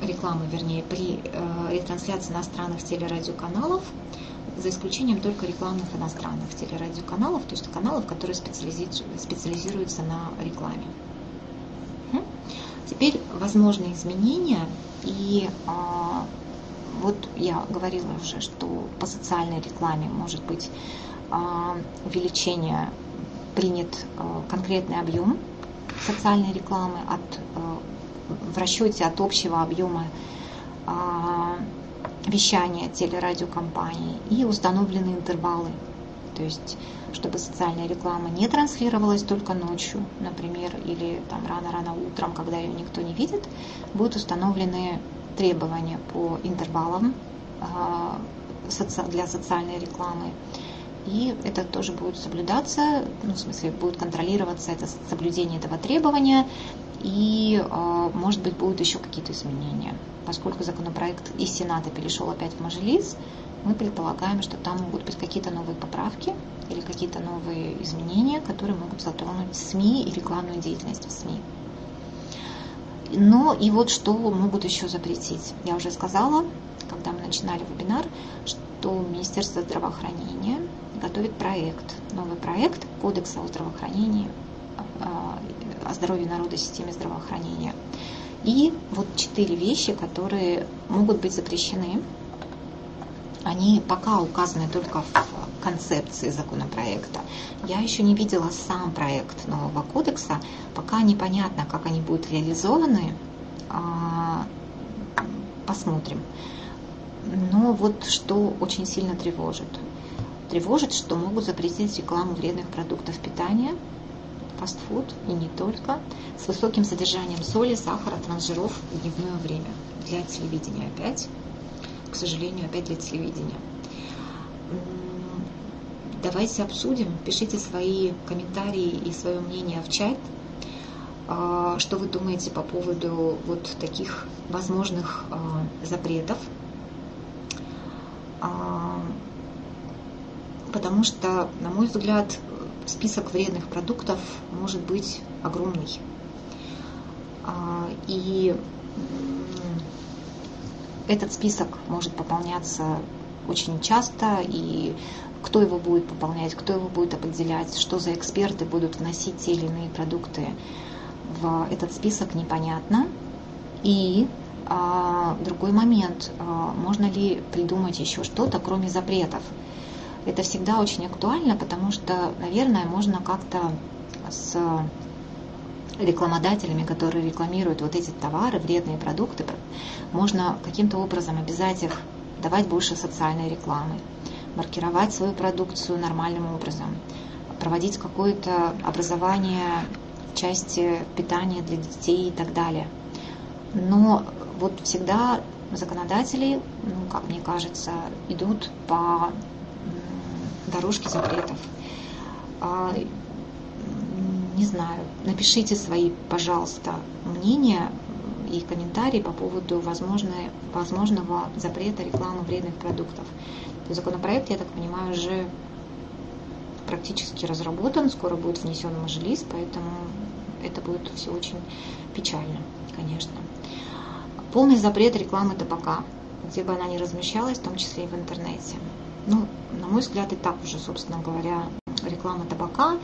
S1: рекламы, вернее, при а, ретрансляции иностранных телерадиоканалов, за исключением только рекламных иностранных телерадиоканалов, то есть каналов, которые специализируются на рекламе. Теперь возможны изменения, и вот я говорила уже, что по социальной рекламе может быть а, увеличение, принят а, конкретный объем социальной рекламы от, а, в расчете от общего объема вещания телерадиокомпании и установлены интервалы. То есть, чтобы социальная реклама не транслировалась только ночью, например, или там рано-рано утром, когда ее никто не видит, будут установлены требования по интервалам а, для социальной рекламы. И это тоже будет соблюдаться, ну, в смысле, будет контролироваться это соблюдение этого требования, и, а, может быть, будут еще какие-то изменения. Поскольку законопроект из Сената перешел опять в Мажилис, мы предполагаем, что там могут быть какие-то новые поправки или какие-то новые изменения, которые могут затронуть СМИ и рекламную деятельность в СМИ. Но и вот что могут еще запретить. Я уже сказала, когда мы начинали вебинар, что Министерство здравоохранения готовит проект, новый проект Кодекса о здравоохранении, а, о здоровье народа системе здравоохранения. И вот четыре вещи, которые могут быть запрещены. Они пока указаны только в концепции законопроекта. Я еще не видела сам проект нового кодекса, пока непонятно, как они будут реализованы. А, посмотрим. Но вот что очень сильно тревожит. Тревожит, что могут запретить рекламу вредных продуктов питания, фастфуд и не только, с высоким содержанием соли, сахара, трансжиров в дневное время. Для телевидения опять, к сожалению, опять для телевидения. Давайте обсудим, пишите свои комментарии и свое мнение в чат. А, что вы думаете по поводу вот таких возможных а, запретов? А, потому что, на мой взгляд, список вредных продуктов может быть огромный. И этот список может пополняться очень часто, и кто его будет пополнять, кто его будет определять, что за эксперты будут вносить те или иные продукты в этот список, непонятно. И а, другой момент, а, можно ли придумать еще что-то, кроме запретов. Это всегда очень актуально, потому что, наверное, можно как-то с рекламодателями, которые рекламируют вот эти товары, вредные продукты, можно каким-то образом обязать их давать больше социальной рекламы маркировать свою продукцию нормальным образом, проводить какое-то образование в части питания для детей и так далее. Но вот всегда законодатели, ну, как мне кажется, идут по дорожке запретов. Не знаю, напишите свои, пожалуйста, мнения. и комментарии по поводу возможной, возможного запрета рекламы вредных продуктов. Законопроект, я так понимаю, уже практически разработан, скоро будет внесен в Мажилис, поэтому это будет все очень печально, конечно. Полный запрет рекламы табака, где бы она ни размещалась, в том числе и в интернете. Ну, на мой взгляд, и так уже, собственно говоря, реклама табака.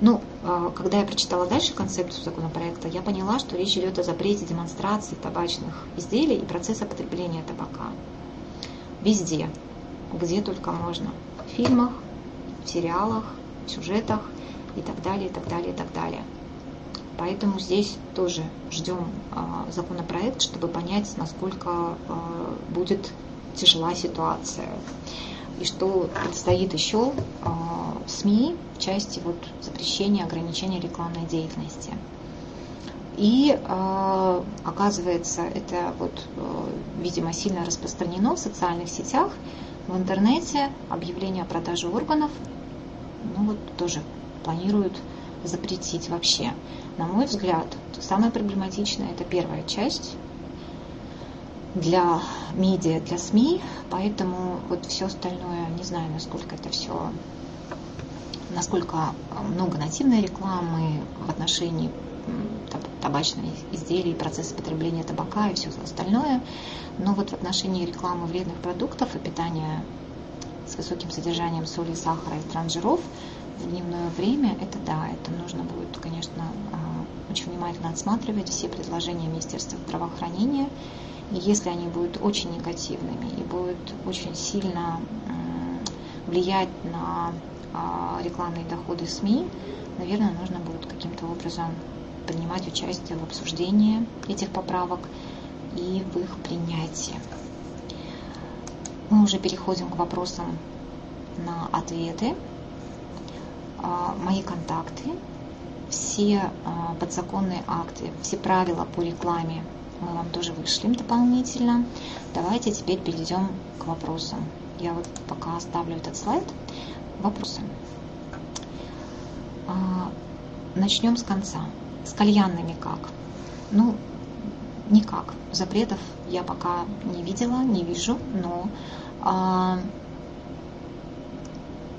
S1: Ну, а, когда я прочитала дальше концепцию законопроекта, я поняла, что речь идет о запрете демонстрации табачных изделий и процесса потребления табака. Везде, где только можно. В фильмах, в сериалах, в сюжетах и так далее, и так далее, и так далее. Поэтому здесь тоже ждем э, законопроект, чтобы понять, насколько э, будет тяжела ситуация. И что предстоит еще в СМИ в части вот, запрещения, ограничения рекламной деятельности. И э, оказывается, это вот, э, видимо, сильно распространено в социальных сетях, в интернете, объявление о продаже органов, ну вот тоже планируют запретить вообще. На мой взгляд, самое проблематичное это первая часть для медиа, для СМИ, поэтому вот все остальное, не знаю, насколько это все, насколько много нативной рекламы в отношении табачных изделий, процесса потребления табака и все остальное. Но вот в отношении рекламы вредных продуктов и питания с высоким содержанием соли, сахара и транжиров в дневное время, это да, это нужно будет, конечно, а, очень внимательно отсматривать все предложения Министерства здравоохранения. Если они будут очень негативными и будут очень сильно влиять на а, рекламные доходы СМИ, наверное, нужно будет каким-то образом принимать участие в обсуждении этих поправок и в их принятии. Мы уже переходим к вопросам на ответы. А, мои контакты, все а, подзаконные акты, все правила по рекламе мы вам тоже вышлем дополнительно. Давайте теперь перейдем к вопросам. Я вот пока оставлю этот слайд. Вопросы. А, начнем с конца. С кальянными как? Ну, никак. Запретов я пока не видела, не вижу, но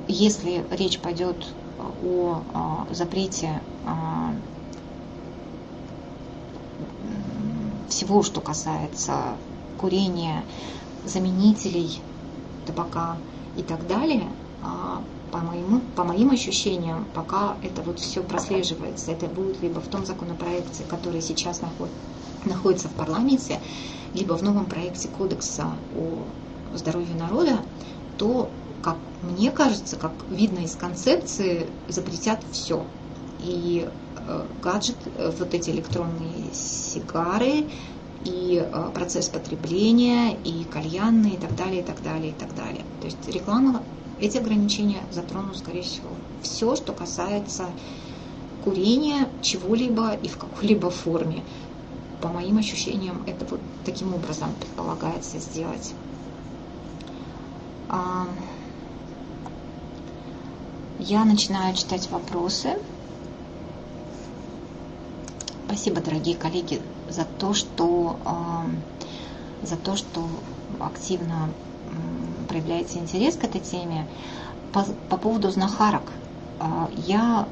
S1: если речь пойдет о а, запрете а, всего, что касается курения, заменителей табака и так далее, а, по, моему, по моим ощущениям, пока это вот все прослеживается, это будет либо в том законопроекте, который сейчас находится в парламенте, либо в новом проекте кодекса о здоровье народа, то как мне кажется, как видно из концепции, запретят все. И гаджет, э, вот эти электронные сигары, и э, процесс потребления, и кальянные, и так далее, и так далее, и так далее. То есть реклама, эти ограничения затронут, скорее всего, все, что касается курения чего-либо и в какой-либо форме. По моим ощущениям, это вот таким образом предполагается сделать. Я начинаю читать вопросы. Спасибо, дорогие коллеги, за то, что, за то, что активно проявляете интерес к этой теме. По, по поводу знахарок. Э, я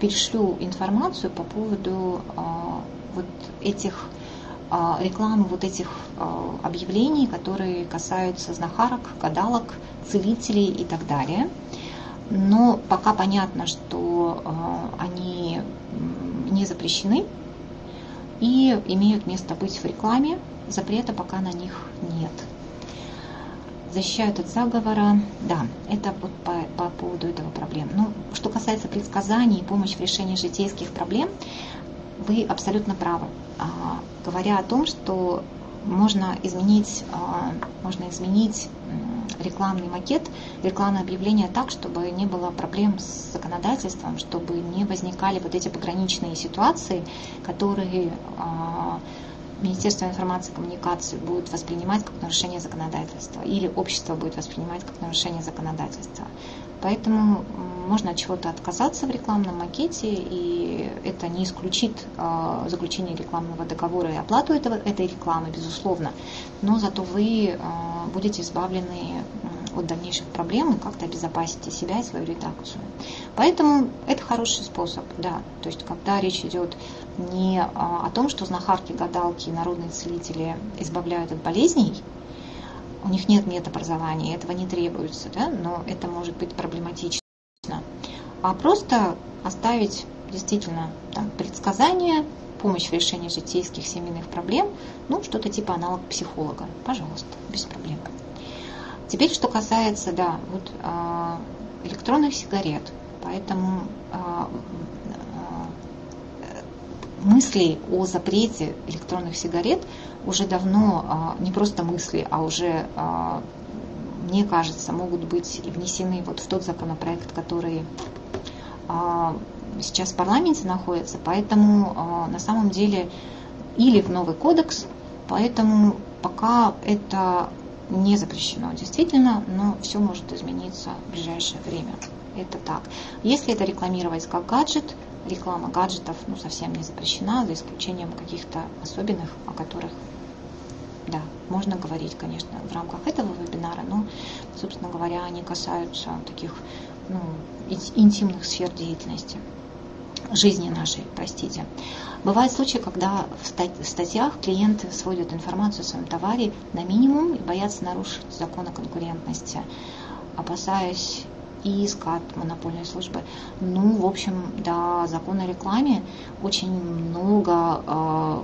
S1: перешлю информацию по поводу э, вот этих рекламы вот этих объявлений, которые касаются знахарок, гадалок, целителей и так далее но пока понятно, что они не запрещены и имеют место быть в рекламе. Запрета пока на них нет. Защищают от заговора. Да, это вот по, по поводу этого проблем. Ну, что касается предсказаний и помощи в решении житейских проблем, вы абсолютно правы. А, говоря о том, что можно изменить, а, можно изменить рекламный макет, рекламное объявление так, чтобы не было проблем с законодательством, чтобы не возникали вот эти пограничные ситуации, которые а, Министерство информации и коммуникации будет воспринимать как нарушение законодательства или общество будет воспринимать как нарушение законодательства. Поэтому можно от чего-то отказаться в рекламном макете, и это не исключит э, заключение рекламного договора и оплату этого, этой рекламы, безусловно. Но зато вы э, будете избавлены от дальнейших проблем и как-то обезопасите себя и свою редакцию. Поэтому это хороший способ, да. То есть, когда речь идет не о том, что знахарки, гадалки, народные целители избавляют от болезней, у них нет медобразования, этого не требуется, да, но это может быть проблематично. А просто оставить действительно там, предсказания, помощь в решении житейских семейных проблем, ну, что-то типа аналог психолога. Пожалуйста, без проблем. Теперь, что касается, да, вот а, электронных сигарет. Поэтому а, а, мысли о запрете электронных сигарет уже давно не просто мысли, а уже, мне кажется, могут быть внесены вот в тот законопроект, который сейчас в парламенте находится. Поэтому на самом деле или в новый кодекс, поэтому пока это не запрещено действительно, но все может измениться в ближайшее время. Это так. Если это рекламировать как гаджет, реклама гаджетов ну, совсем не запрещена, за исключением каких-то особенных, о которых, да, можно говорить, конечно, в рамках этого вебинара, но, собственно говоря, они касаются таких ну, интимных сфер деятельности жизни нашей, простите. Бывают случаи, когда в статьях клиенты сводят информацию о своем товаре на минимум и боятся нарушить закон о конкурентности, опасаясь иска от монопольной службы. Ну, в общем, да, закон о рекламе очень много э,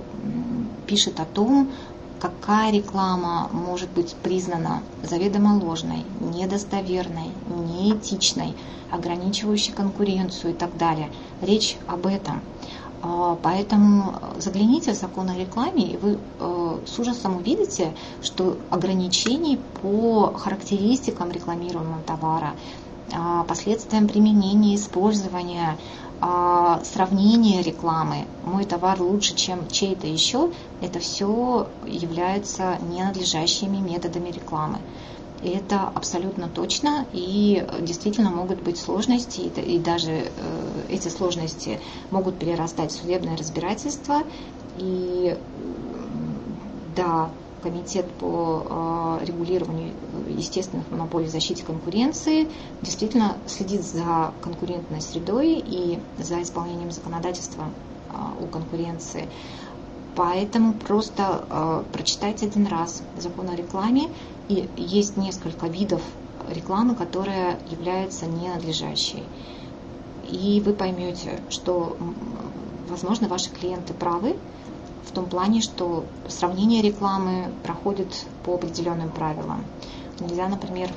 S1: пишет о том, какая реклама может быть признана заведомо ложной, недостоверной, неэтичной, ограничивающей конкуренцию и так далее. Речь об этом. А, поэтому загляните в закон о рекламе, и вы э, с ужасом увидите, что ограничений по характеристикам рекламируемого товара, а, последствиям применения, использования, сравнение рекламы, мой товар лучше, чем чей-то еще, это все является ненадлежащими методами рекламы. Это абсолютно точно, и действительно могут быть сложности, и даже э, эти сложности могут перерастать в судебное разбирательство. И да, комитет по э, регулированию естественных монополий и защите конкуренции действительно следит за конкурентной средой и за исполнением законодательства э, о конкуренции. Поэтому просто э, прочитайте один раз закон о рекламе, и есть несколько видов рекламы, которая является ненадлежащей. И вы поймете, что, возможно, ваши клиенты правы, в том плане, что сравнение рекламы проходит по определенным правилам. Нельзя, например,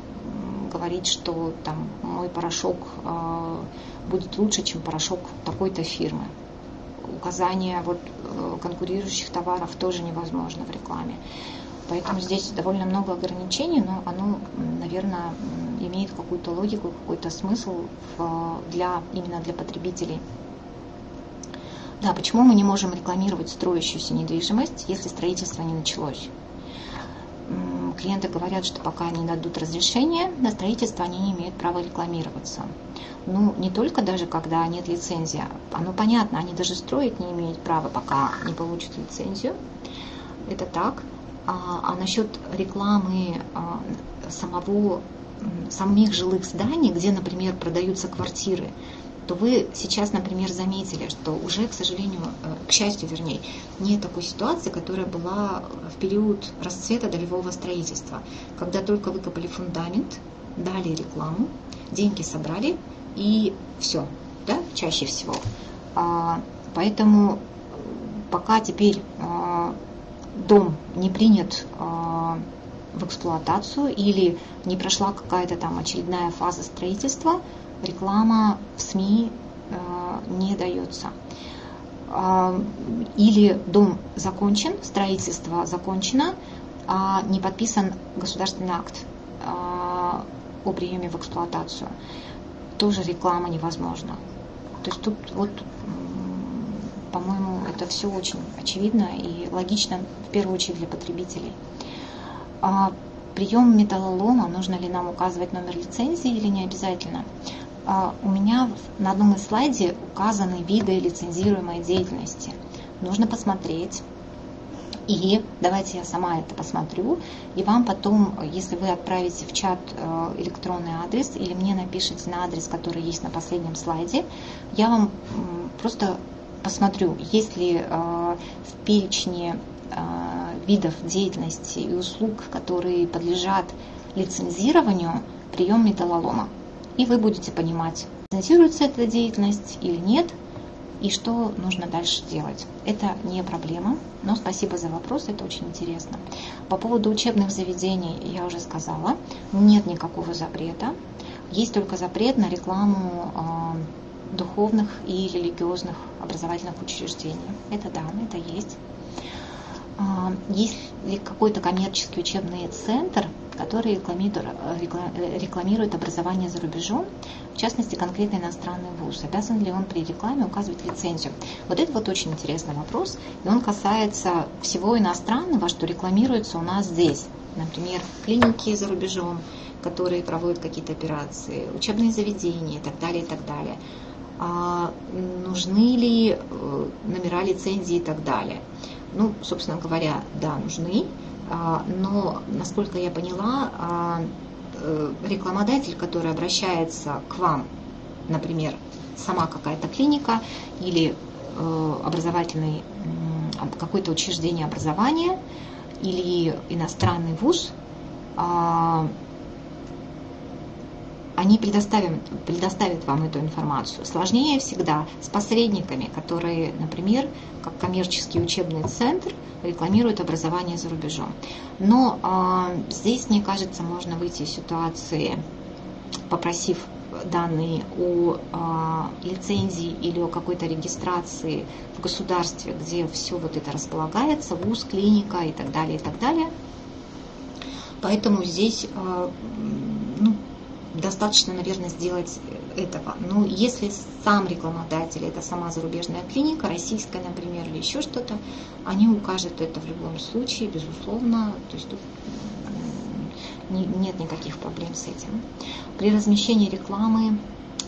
S1: говорить, что там мой порошок э, будет лучше, чем порошок такой-то фирмы. Указание вот, э, конкурирующих товаров тоже невозможно в рекламе. Поэтому здесь довольно много ограничений, но оно, наверное, имеет какую-то логику, какой-то смысл в, для, именно для потребителей. Да, почему мы не можем рекламировать строящуюся недвижимость, если строительство не началось? Клиенты говорят, что пока они дадут разрешение на строительство, они не имеют права рекламироваться. Ну, не только даже когда нет лицензии. Оно понятно, они даже строить не имеют права, пока не получат лицензию. Это так. А, а насчет рекламы а, самого, самих жилых зданий, где, например, продаются квартиры, то вы сейчас, например, заметили, что уже, к сожалению, э, к счастью, вернее, нет такой ситуации, которая была в период расцвета долевого строительства, когда только выкопали фундамент, дали рекламу, деньги собрали и все, да, чаще всего. А, поэтому пока теперь а, дом не принят в эксплуатацию или не прошла какая-то там очередная фаза строительства, реклама в СМИ э, не дается. Э, или дом закончен, строительство закончено, а не подписан государственный акт э, о приеме в эксплуатацию. Тоже реклама невозможна. То есть тут вот, по-моему, это все очень очевидно и логично, в первую очередь для потребителей. А прием металлолома, нужно ли нам указывать номер лицензии или не обязательно. А, у меня на одном из слайдов указаны виды лицензируемой деятельности. Нужно посмотреть. И давайте я сама это посмотрю, и вам потом, если вы отправите в чат э, электронный адрес или мне напишите на адрес, который есть на последнем слайде, я вам просто посмотрю, есть ли э, в перечне э, видов деятельности и услуг, которые подлежат лицензированию, прием металлолома и вы будете понимать, лицензируется эта деятельность или нет, и что нужно дальше делать. Это не проблема, но спасибо за вопрос, это очень интересно. По поводу учебных заведений я уже сказала, нет никакого запрета, есть только запрет на рекламу э, духовных и религиозных образовательных учреждений. Это да, это есть. А, есть ли какой-то коммерческий учебный центр, который рекламирует образование за рубежом, в частности, конкретно иностранный вуз. Обязан ли он при рекламе указывать лицензию? Вот это вот очень интересный вопрос, и он касается всего иностранного, что рекламируется у нас здесь. Например, клиники за рубежом, которые проводят какие-то операции, учебные заведения и так далее, и так далее. А нужны ли э, номера лицензии и так далее. Ну, собственно говоря, да, нужны, но, насколько я поняла, а, э, рекламодатель, который обращается к вам, например, сама какая-то клиника или э, образовательный какое-то учреждение образования или иностранный вуз, а, они предоставят, предоставят вам эту информацию. Сложнее всегда с посредниками, которые, например, как коммерческий учебный центр, рекламируют образование за рубежом. Но э, здесь, мне кажется, можно выйти из ситуации, попросив данные о э, лицензии или о какой-то регистрации в государстве, где все вот это располагается, вуз, клиника и так далее, и так далее. Поэтому здесь э, достаточно, наверное, сделать этого. Но если сам рекламодатель, это сама зарубежная клиника, российская, например, или еще что-то, они укажут это в любом случае, безусловно. То есть тут нет никаких проблем с этим. При размещении рекламы,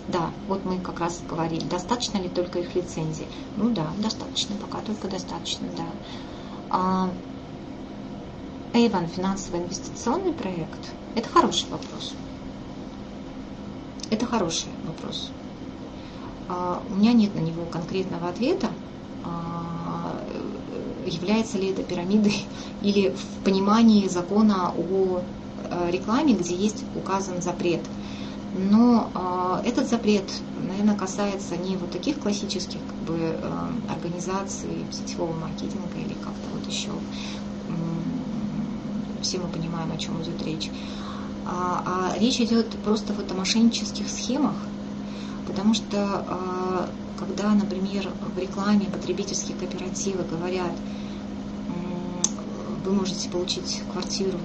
S1: да, вот мы как раз говорили, достаточно ли только их лицензии? Ну да, достаточно, пока только достаточно, да. А Эйван финансово-инвестиционный проект, это хороший вопрос. Это хороший вопрос. А, у меня нет на него конкретного ответа, а, является ли это пирамидой или в понимании закона о э, рекламе, где есть указан запрет. Но э, этот запрет, наверное, касается не вот таких классических как бы, э, организаций сетевого маркетинга или как-то вот еще. Все мы понимаем, о чем идет речь а, а речь идет просто вот о мошеннических схемах, потому что а, когда, например, в рекламе потребительские кооперативы говорят, вы можете получить квартиру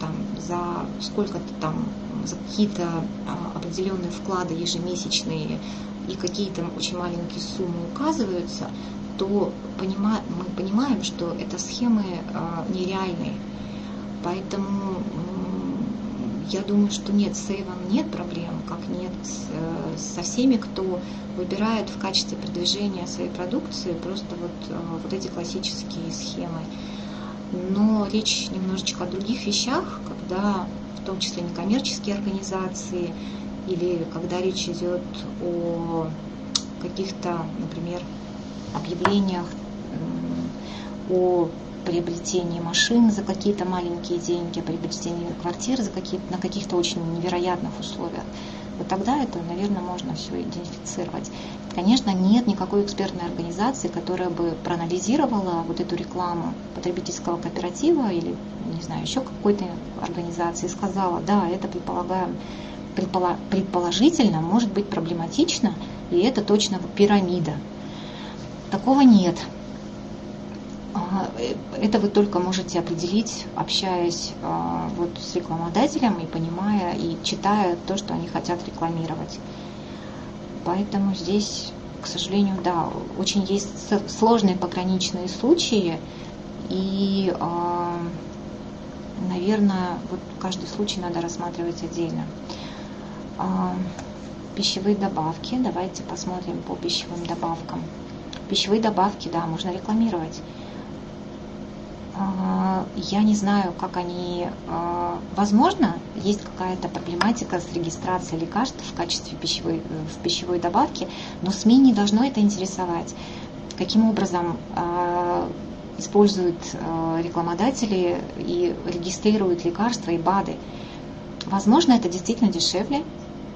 S1: там, за сколько-то там, за какие-то а, определенные вклады ежемесячные и какие-то очень маленькие суммы указываются, то понима, мы понимаем, что это схемы а, нереальные. Поэтому я думаю, что нет, с Эйвом нет проблем, как нет э, со всеми, кто выбирает в качестве продвижения своей продукции просто вот, э, вот эти классические схемы. Но речь немножечко о других вещах, когда в том числе некоммерческие организации или когда речь идет о каких-то, например, объявлениях о приобретении машин за какие-то маленькие деньги, приобретении квартир за какие на каких-то очень невероятных условиях, вот тогда это, наверное, можно все идентифицировать. Конечно, нет никакой экспертной организации, которая бы проанализировала вот эту рекламу потребительского кооператива или, не знаю, еще какой-то организации и сказала, да, это предполагаем, предположительно может быть проблематично, и это точно пирамида. Такого нет. Это вы только можете определить, общаясь а, вот с рекламодателем и понимая и читая то, что они хотят рекламировать. Поэтому здесь, к сожалению, да, очень есть сложные пограничные случаи, и наверное, вот каждый случай надо рассматривать отдельно. А, пищевые добавки. Давайте посмотрим по пищевым добавкам. Пищевые добавки, да, можно рекламировать. Я не знаю, как они... А, возможно, есть какая-то проблематика с регистрацией лекарств в качестве пищевой, в пищевой добавки, но СМИ не должно это интересовать. Каким образом используют рекламодатели и регистрируют лекарства и БАДы. Возможно, это действительно дешевле,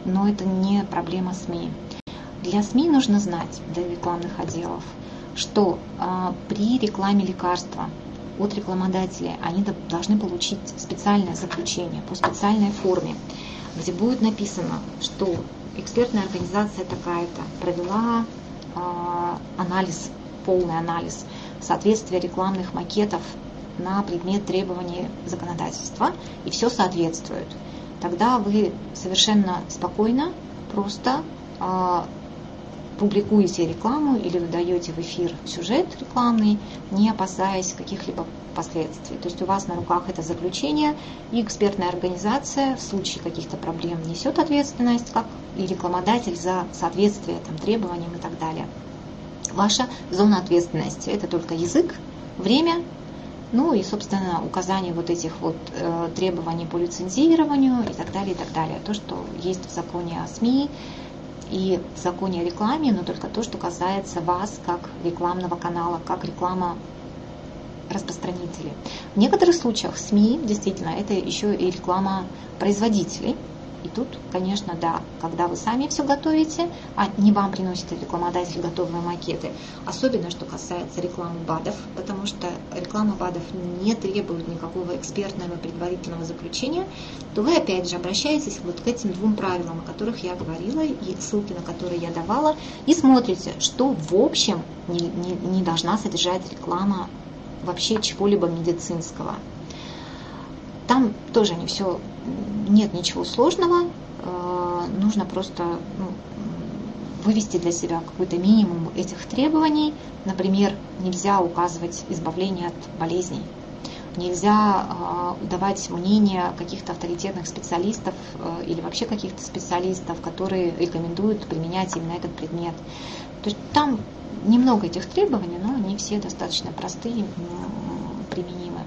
S1: но это не проблема СМИ. Для СМИ нужно знать, для рекламных отделов, что при рекламе лекарства от рекламодателей они должны получить специальное заключение по специальной форме, где будет написано, что экспертная организация такая-то провела а, анализ, полный анализ соответствия рекламных макетов на предмет требований законодательства, и все соответствует. Тогда вы совершенно спокойно просто а, публикуете рекламу или выдаете в эфир сюжет рекламный, не опасаясь каких-либо последствий. То есть у вас на руках это заключение, и экспертная организация в случае каких-то проблем несет ответственность, как и рекламодатель за соответствие там, требованиям и так далее. Ваша зона ответственности – это только язык, время ну и, собственно, указание вот этих вот э, требований по лицензированию и так далее, и так далее. То, что есть в законе о СМИ и в законе о рекламе, но только то, что касается вас как рекламного канала, как реклама распространителей. В некоторых случаях СМИ действительно это еще и реклама производителей, и тут, конечно, да, когда вы сами все готовите, а не вам приносит рекламодатель готовые макеты, особенно что касается рекламы БАДов, потому что реклама БАДов не требует никакого экспертного предварительного заключения, то вы опять же обращаетесь вот к этим двум правилам, о которых я говорила, и ссылки на которые я давала, и смотрите, что в общем не, не, не должна содержать реклама вообще чего-либо медицинского. Там тоже не все нет ничего сложного, э, нужно просто ну, вывести для себя какой-то минимум этих требований. Например, нельзя указывать избавление от болезней, нельзя э, давать мнение каких-то авторитетных специалистов э, или вообще каких-то специалистов, которые рекомендуют применять именно этот предмет. То есть там немного этих требований, но они все достаточно простые, применимы.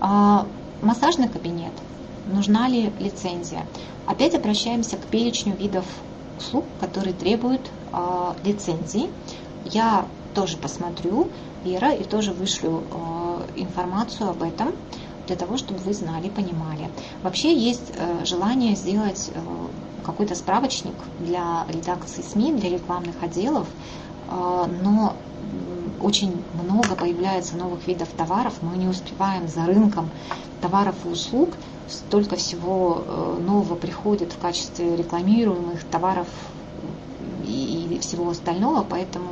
S1: А массажный кабинет – нужна ли лицензия. Опять обращаемся к перечню видов услуг, которые требуют э, лицензии. Я тоже посмотрю, Вера, и тоже вышлю э, информацию об этом для того, чтобы вы знали, понимали. Вообще есть э, желание сделать э, какой-то справочник для редакции СМИ, для рекламных отделов, э, но очень много появляется новых видов товаров, мы не успеваем за рынком товаров и услуг, столько всего э, нового приходит в качестве рекламируемых товаров и всего остального, поэтому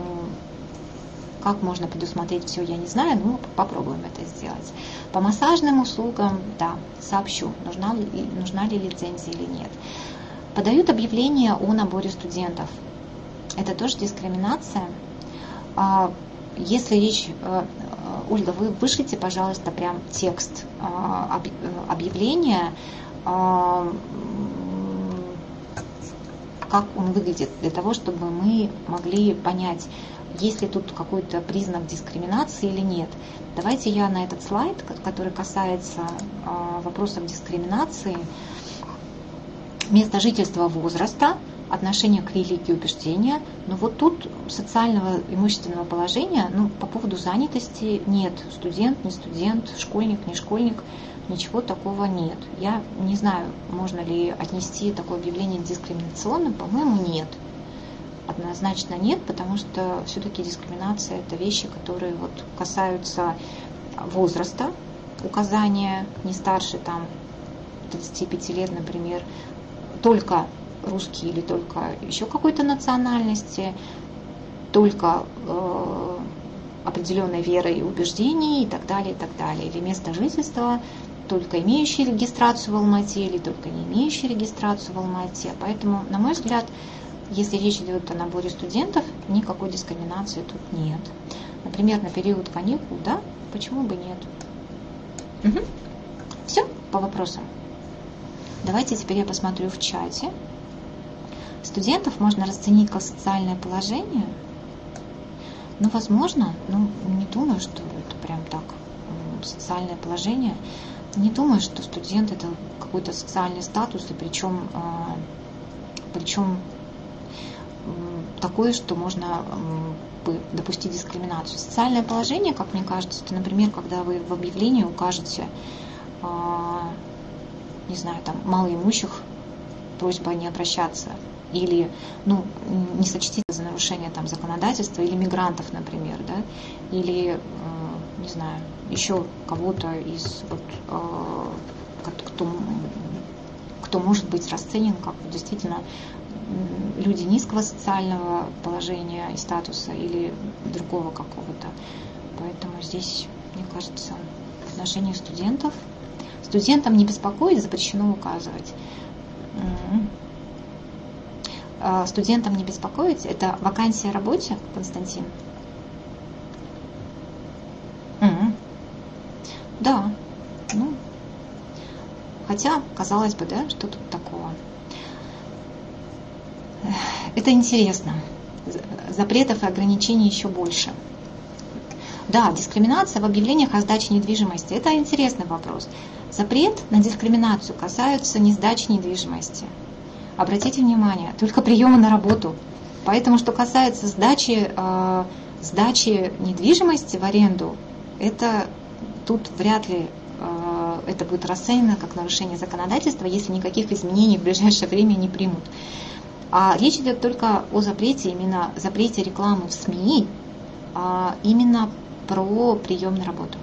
S1: как можно предусмотреть все, я не знаю, но попробуем это сделать. По массажным услугам, да, сообщу, нужна ли, нужна ли лицензия или нет. Подают объявление о наборе студентов. Это тоже дискриминация. А, если речь э, Ольга, вы вышлите, пожалуйста, прям текст а, объявления, а, как он выглядит, для того, чтобы мы могли понять, есть ли тут какой-то признак дискриминации или нет. Давайте я на этот слайд, который касается вопросов дискриминации, место жительства возраста, отношение к религии убеждения. Но вот тут социального имущественного положения, ну, по поводу занятости нет. Студент, не студент, школьник, не школьник, ничего такого нет. Я не знаю, можно ли отнести такое объявление дискриминационным, по-моему, нет. Однозначно нет, потому что все-таки дискриминация это вещи, которые вот касаются возраста, указания не старше там 35 лет, например, только русский или только еще какой-то национальности, только э, определенной верой и убеждений и так далее, и так далее. Или место жительства, только имеющий регистрацию в Алмате или только не имеющий регистрацию в Алмате. Поэтому, на мой взгляд, если речь идет о наборе студентов, никакой дискриминации тут нет. Например, на период каникул, да, почему бы нет? Угу. Все. по вопросам. Давайте теперь я посмотрю в чате. Студентов можно расценить как социальное положение. Ну, возможно, ну, не думаю, что это прям так социальное положение. Не думаю, что студент это какой-то социальный статус, и причем, а, причем такое, что можно допустить дискриминацию. Социальное положение, как мне кажется, это, например, когда вы в объявлении укажете, а, не знаю, там, малоимущих, просьба не обращаться, или, ну, не сочтите за нарушение там законодательства, или мигрантов, например, да, или, а, не знаю, еще кого-то из, вот, а, кто, кто может быть расценен как действительно люди низкого социального положения и статуса или другого какого-то. Поэтому здесь, мне кажется, в отношении студентов, студентам не беспокоить, запрещено указывать. А студентам не беспокоить, это вакансия работе, Константин? Да, ну, хотя, казалось бы, да, что тут такого. Это интересно. Запретов и ограничений еще больше. Да, дискриминация в объявлениях о сдаче недвижимости – это интересный вопрос. Запрет на дискриминацию касается не сдачи недвижимости. Обратите внимание, только приема на работу. Поэтому, что касается сдачи, э, сдачи недвижимости в аренду, это тут вряд ли э, это будет расценено как нарушение законодательства, если никаких изменений в ближайшее время не примут. А речь идет только о запрете, именно запрете рекламы в СМИ, а именно про прием на работу.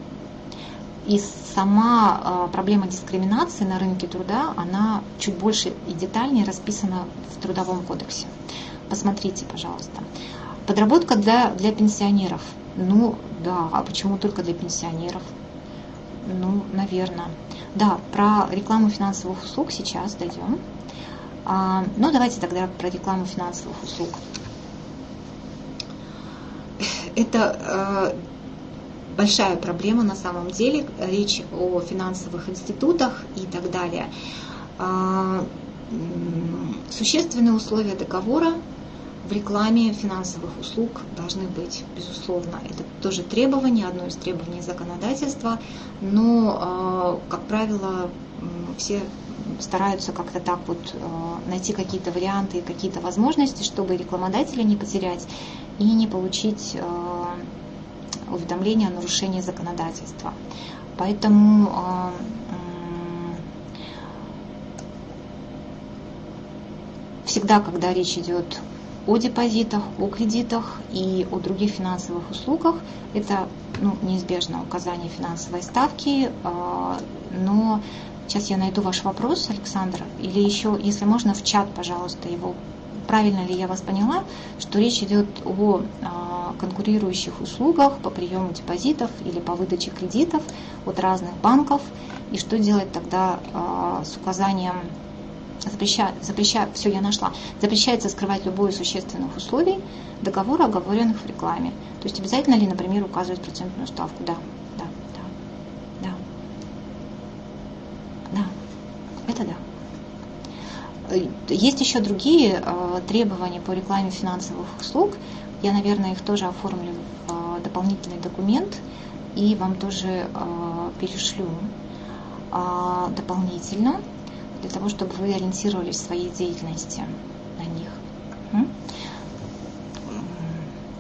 S1: И сама а, проблема дискриминации на рынке труда, она чуть больше и детальнее расписана в Трудовом кодексе. Посмотрите, пожалуйста. Подработка для, для пенсионеров. Ну, да, а почему только для пенсионеров? Ну, наверное. Да, про рекламу финансовых услуг сейчас дойдем. А, ну, давайте тогда про рекламу финансовых услуг. Это э, большая проблема на самом деле. Речь о финансовых институтах и так далее. А, существенные условия договора в рекламе финансовых услуг должны быть, безусловно. Это тоже требование, одно из требований законодательства, но, э, как правило, все стараются как-то так вот э, найти какие-то варианты и какие-то возможности, чтобы рекламодателя не потерять и не получить уведомление о нарушении законодательства. Поэтому э, всегда, когда речь идет о депозитах, о кредитах и о других финансовых услугах, это ну, неизбежно указание финансовой ставки, но Сейчас я найду ваш вопрос, Александр, или еще, если можно, в чат, пожалуйста, его. Правильно ли я вас поняла, что речь идет о а, конкурирующих услугах по приему депозитов или по выдаче кредитов от разных банков, и что делать тогда а, с указанием запрещает, запрещает, все я нашла, запрещается скрывать любое существенных условий договора, оговоренных в рекламе. То есть обязательно ли, например, указывать процентную ставку? Да, Это да. Э, есть еще другие э, требования по рекламе финансовых услуг. Я, наверное, их тоже оформлю в э, дополнительный документ и вам тоже перешлю дополнительно для того, чтобы вы ориентировались в своей деятельности на них.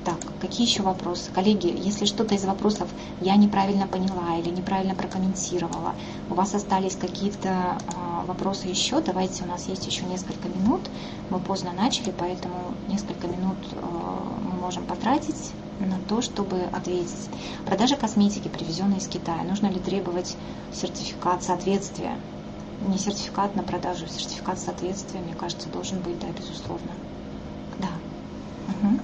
S1: Так, какие еще вопросы? Коллеги, если что-то из вопросов я неправильно поняла или неправильно прокомментировала, у вас остались какие-то вопросы еще, давайте, у нас есть еще несколько минут. Мы поздно начали, поэтому несколько минут э, мы можем потратить на то, чтобы ответить. Продажа косметики, привезенной из Китая. Нужно ли требовать сертификат соответствия? Не сертификат на продажу, а сертификат соответствия, мне кажется, должен быть, да, безусловно. Да. Угу.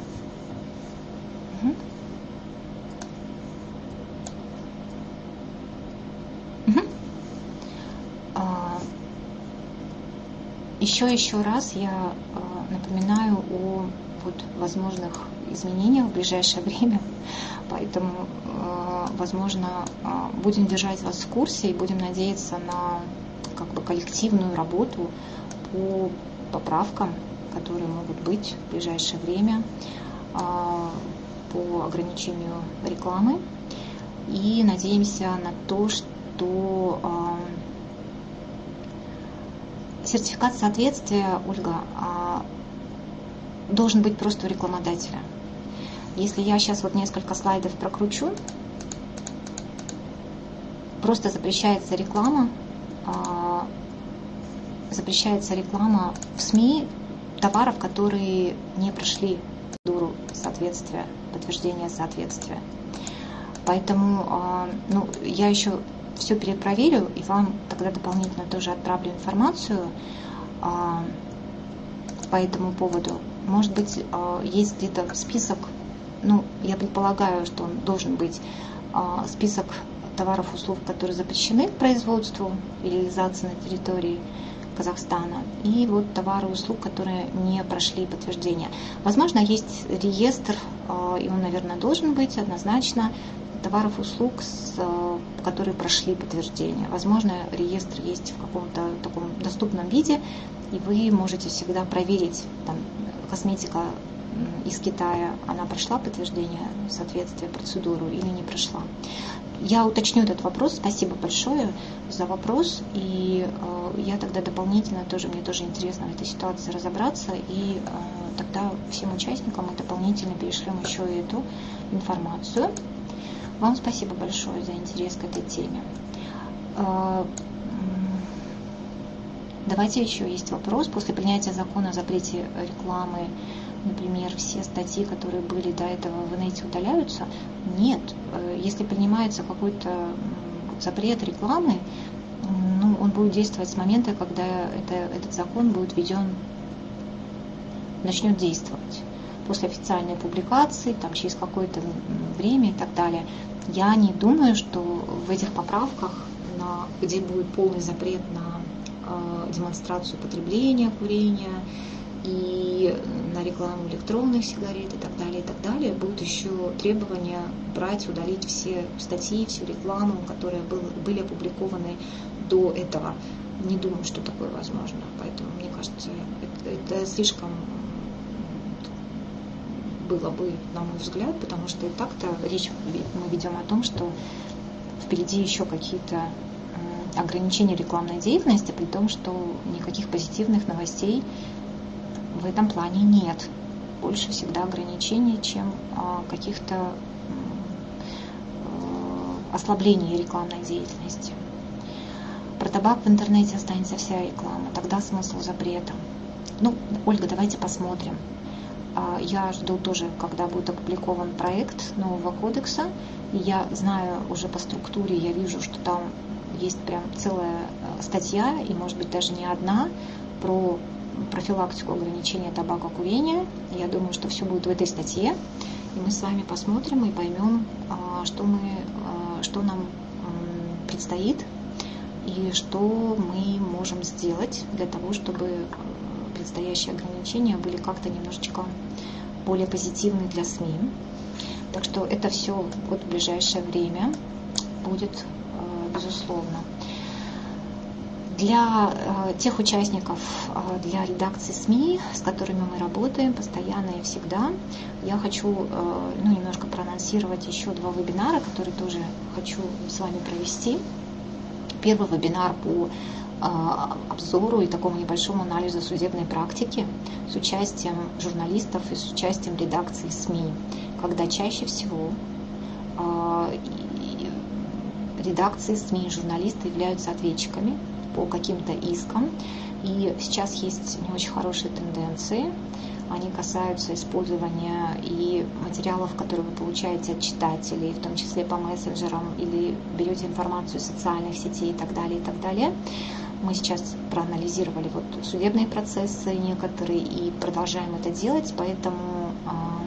S1: Еще еще раз я э, напоминаю о вот возможных изменениях в ближайшее время. Поэтому, возможно, будем держать вас в курсе и будем надеяться на как бы коллективную работу по поправкам, которые могут быть в ближайшее время по ограничению рекламы. И надеемся на то, что сертификат соответствия, Ольга, а, должен быть просто у рекламодателя. Если я сейчас вот несколько слайдов прокручу, просто запрещается реклама, а, запрещается реклама в СМИ товаров, которые не прошли соответствия, подтверждения соответствия. Поэтому а, ну, я еще все перепроверю и вам тогда дополнительно тоже отправлю информацию а, по этому поводу. Может быть, а, есть где-то список, ну, я предполагаю, что он должен быть список товаров услуг, которые запрещены к производству и реализации на территории Казахстана, и вот товары и услуг, которые не прошли подтверждение. Возможно, есть реестр, и он, наверное, должен быть однозначно товаров и услуг, э, которые прошли подтверждение. Возможно, реестр есть в каком-то таком доступном виде, и вы можете всегда проверить, там, косметика из Китая, она прошла подтверждение соответствия процедуру или не прошла. Я уточню этот вопрос. Спасибо большое за вопрос. И э, я тогда дополнительно тоже, мне тоже интересно в этой ситуации разобраться. И э, тогда всем участникам мы дополнительно перешлем еще и эту информацию. Вам спасибо большое за интерес к этой теме. А, давайте еще есть вопрос. После принятия закона о запрете рекламы, например, все статьи, которые были до этого в инете, удаляются? Нет. Э, если принимается какой-то запрет рекламы, ну, он будет действовать с момента, когда это, этот закон будет введен, начнет действовать после официальной публикации, там, через какое-то время и так далее. Я не думаю, что в этих поправках, на, где будет полный запрет на э, демонстрацию потребления курения и на рекламу электронных сигарет и так далее, и так далее, будут еще требования брать, удалить все статьи, всю рекламу, которые был, были опубликованы до этого. Не думаю, что такое возможно. Поэтому, мне кажется, это, слишком было бы, на мой взгляд, потому что и так-то речь мы ведем о том, что впереди еще какие-то ограничения рекламной деятельности, при том, что никаких позитивных новостей в этом плане нет. Больше всегда ограничений, чем а, каких-то э, ослаблений рекламной деятельности. Про табак в интернете останется вся реклама. Тогда смысл запрета. Ну, Ольга, давайте посмотрим. А, я жду тоже, когда будет опубликован проект нового кодекса. Я знаю уже по структуре, я вижу, что там есть прям целая э, статья, и может быть даже не одна, про профилактику ограничения табакокурения. Я думаю, что все будет в этой статье. И мы с вами посмотрим и поймем, а, что, мы, а, что нам предстоит и что мы можем сделать для того, чтобы э, предстоящие ограничения были как-то немножечко более позитивны для СМИ. Так что это все вот в ближайшее время будет, безусловно. Для э, тех участников, э, для редакции СМИ, с которыми мы работаем постоянно и всегда, я хочу ну, немножко проанонсировать еще два вебинара, которые тоже хочу с вами провести. Первый вебинар по обзору и такому небольшому анализу судебной практики с участием журналистов и с участием редакции СМИ, когда чаще всего редакции СМИ и журналисты являются ответчиками по каким-то искам. И сейчас есть не очень хорошие тенденции. Они касаются использования и материалов, которые вы получаете от читателей, в том числе по мессенджерам, или берете информацию из социальных сетей и так далее, и так далее. Мы сейчас проанализировали вот судебные процессы некоторые и продолжаем это делать, поэтому а,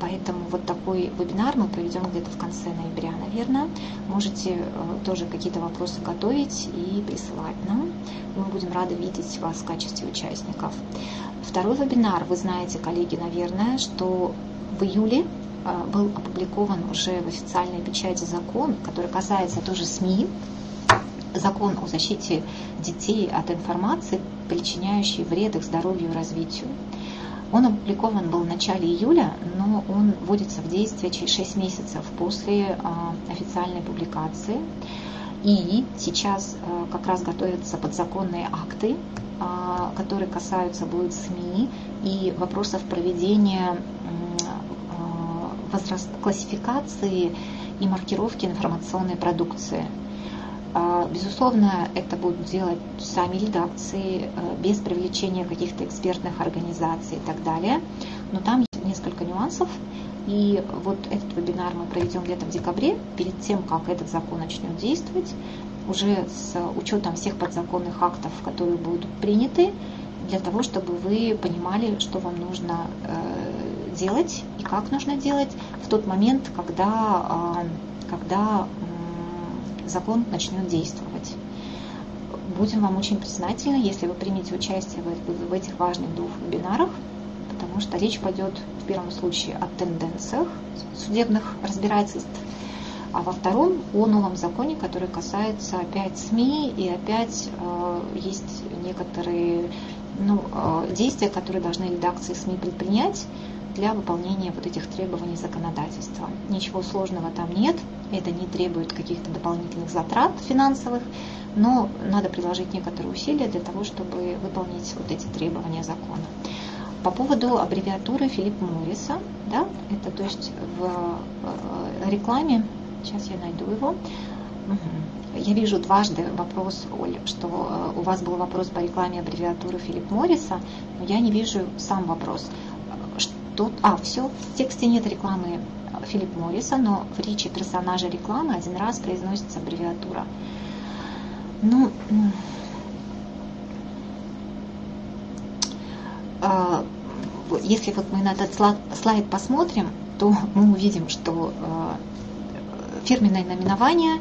S1: Поэтому вот такой вебинар мы проведем где-то в конце ноября, наверное. Можете э, тоже какие-то вопросы готовить и присылать нам. Мы будем рады видеть вас в качестве участников. Второй вебинар, вы знаете, коллеги, наверное, что в июле э, был опубликован уже в официальной печати закон, который касается тоже СМИ, закон о защите детей от информации, причиняющей вред их здоровью и развитию. Он опубликован был в начале июля, но он вводится в действие через 6 месяцев после а, официальной публикации. И сейчас а, как раз готовятся подзаконные акты, а, которые касаются будут СМИ и вопросов проведения возраст, классификации и маркировки информационной продукции. А, безусловно, это будут делать сами редакции, э, без привлечения каких-то экспертных организаций и так далее. Но там есть несколько нюансов. И вот этот вебинар мы проведем где-то в декабре, перед тем, как этот закон начнет действовать, уже с учетом всех подзаконных актов, которые будут приняты, для того, чтобы вы понимали, что вам нужно э, делать и как нужно делать в тот момент, когда, а, когда закон начнет действовать. Будем вам очень признательны, если вы примете участие в этих важных двух вебинарах, потому что речь пойдет в первом случае о тенденциях судебных разбирательств, а во втором о новом законе, который касается опять СМИ, и опять э, есть некоторые ну, э, действия, которые должны редакции СМИ предпринять для выполнения вот этих требований законодательства. Ничего сложного там нет, это не требует каких-то дополнительных затрат финансовых, но надо приложить некоторые усилия для того, чтобы выполнить вот эти требования закона. По поводу аббревиатуры Филипп Морриса, да, это то есть в э, рекламе, сейчас я найду его, я вижу дважды вопрос, Оль, что э, у вас был вопрос по рекламе аббревиатуры Филипп Морриса, но я не вижу сам вопрос. Что, а, все, в тексте нет рекламы Филипп Морриса, но в речи персонажа рекламы один раз произносится аббревиатура. Ну, а, если вот мы на этот слайд посмотрим, то мы увидим, что а, фирменное наименование,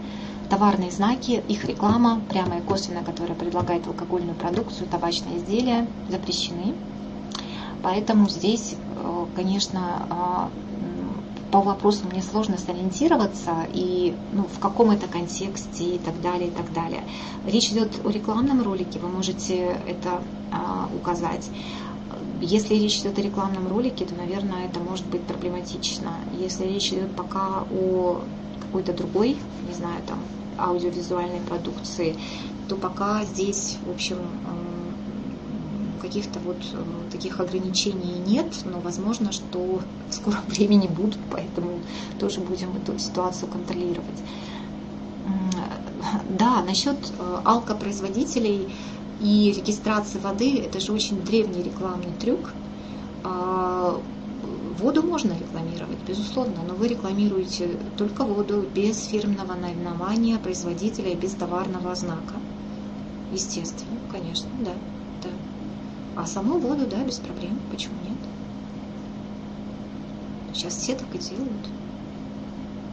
S1: товарные знаки, их реклама, прямо и косвенно, которая предлагает алкогольную продукцию, табачные изделия, запрещены. Поэтому здесь, э, конечно, а, по вопросу мне сложно сориентироваться и ну, в каком это контексте и так далее, и так далее. Речь идет о рекламном ролике, вы можете это а, указать. Если речь идет о рекламном ролике, то, наверное, это может быть проблематично. Если речь идет пока о какой-то другой, не знаю, там, аудиовизуальной продукции, то пока здесь, в общем, каких-то вот э, таких ограничений нет, но возможно, что в скором времени будут, поэтому тоже будем эту ситуацию контролировать. Да, насчет э, алкопроизводителей и регистрации воды, это же очень древний рекламный трюк. А, воду можно рекламировать, безусловно, но вы рекламируете только воду без фирменного наименования производителя и без товарного знака. Естественно, конечно, да. А саму воду, да, без проблем. Почему нет? Сейчас все так и делают.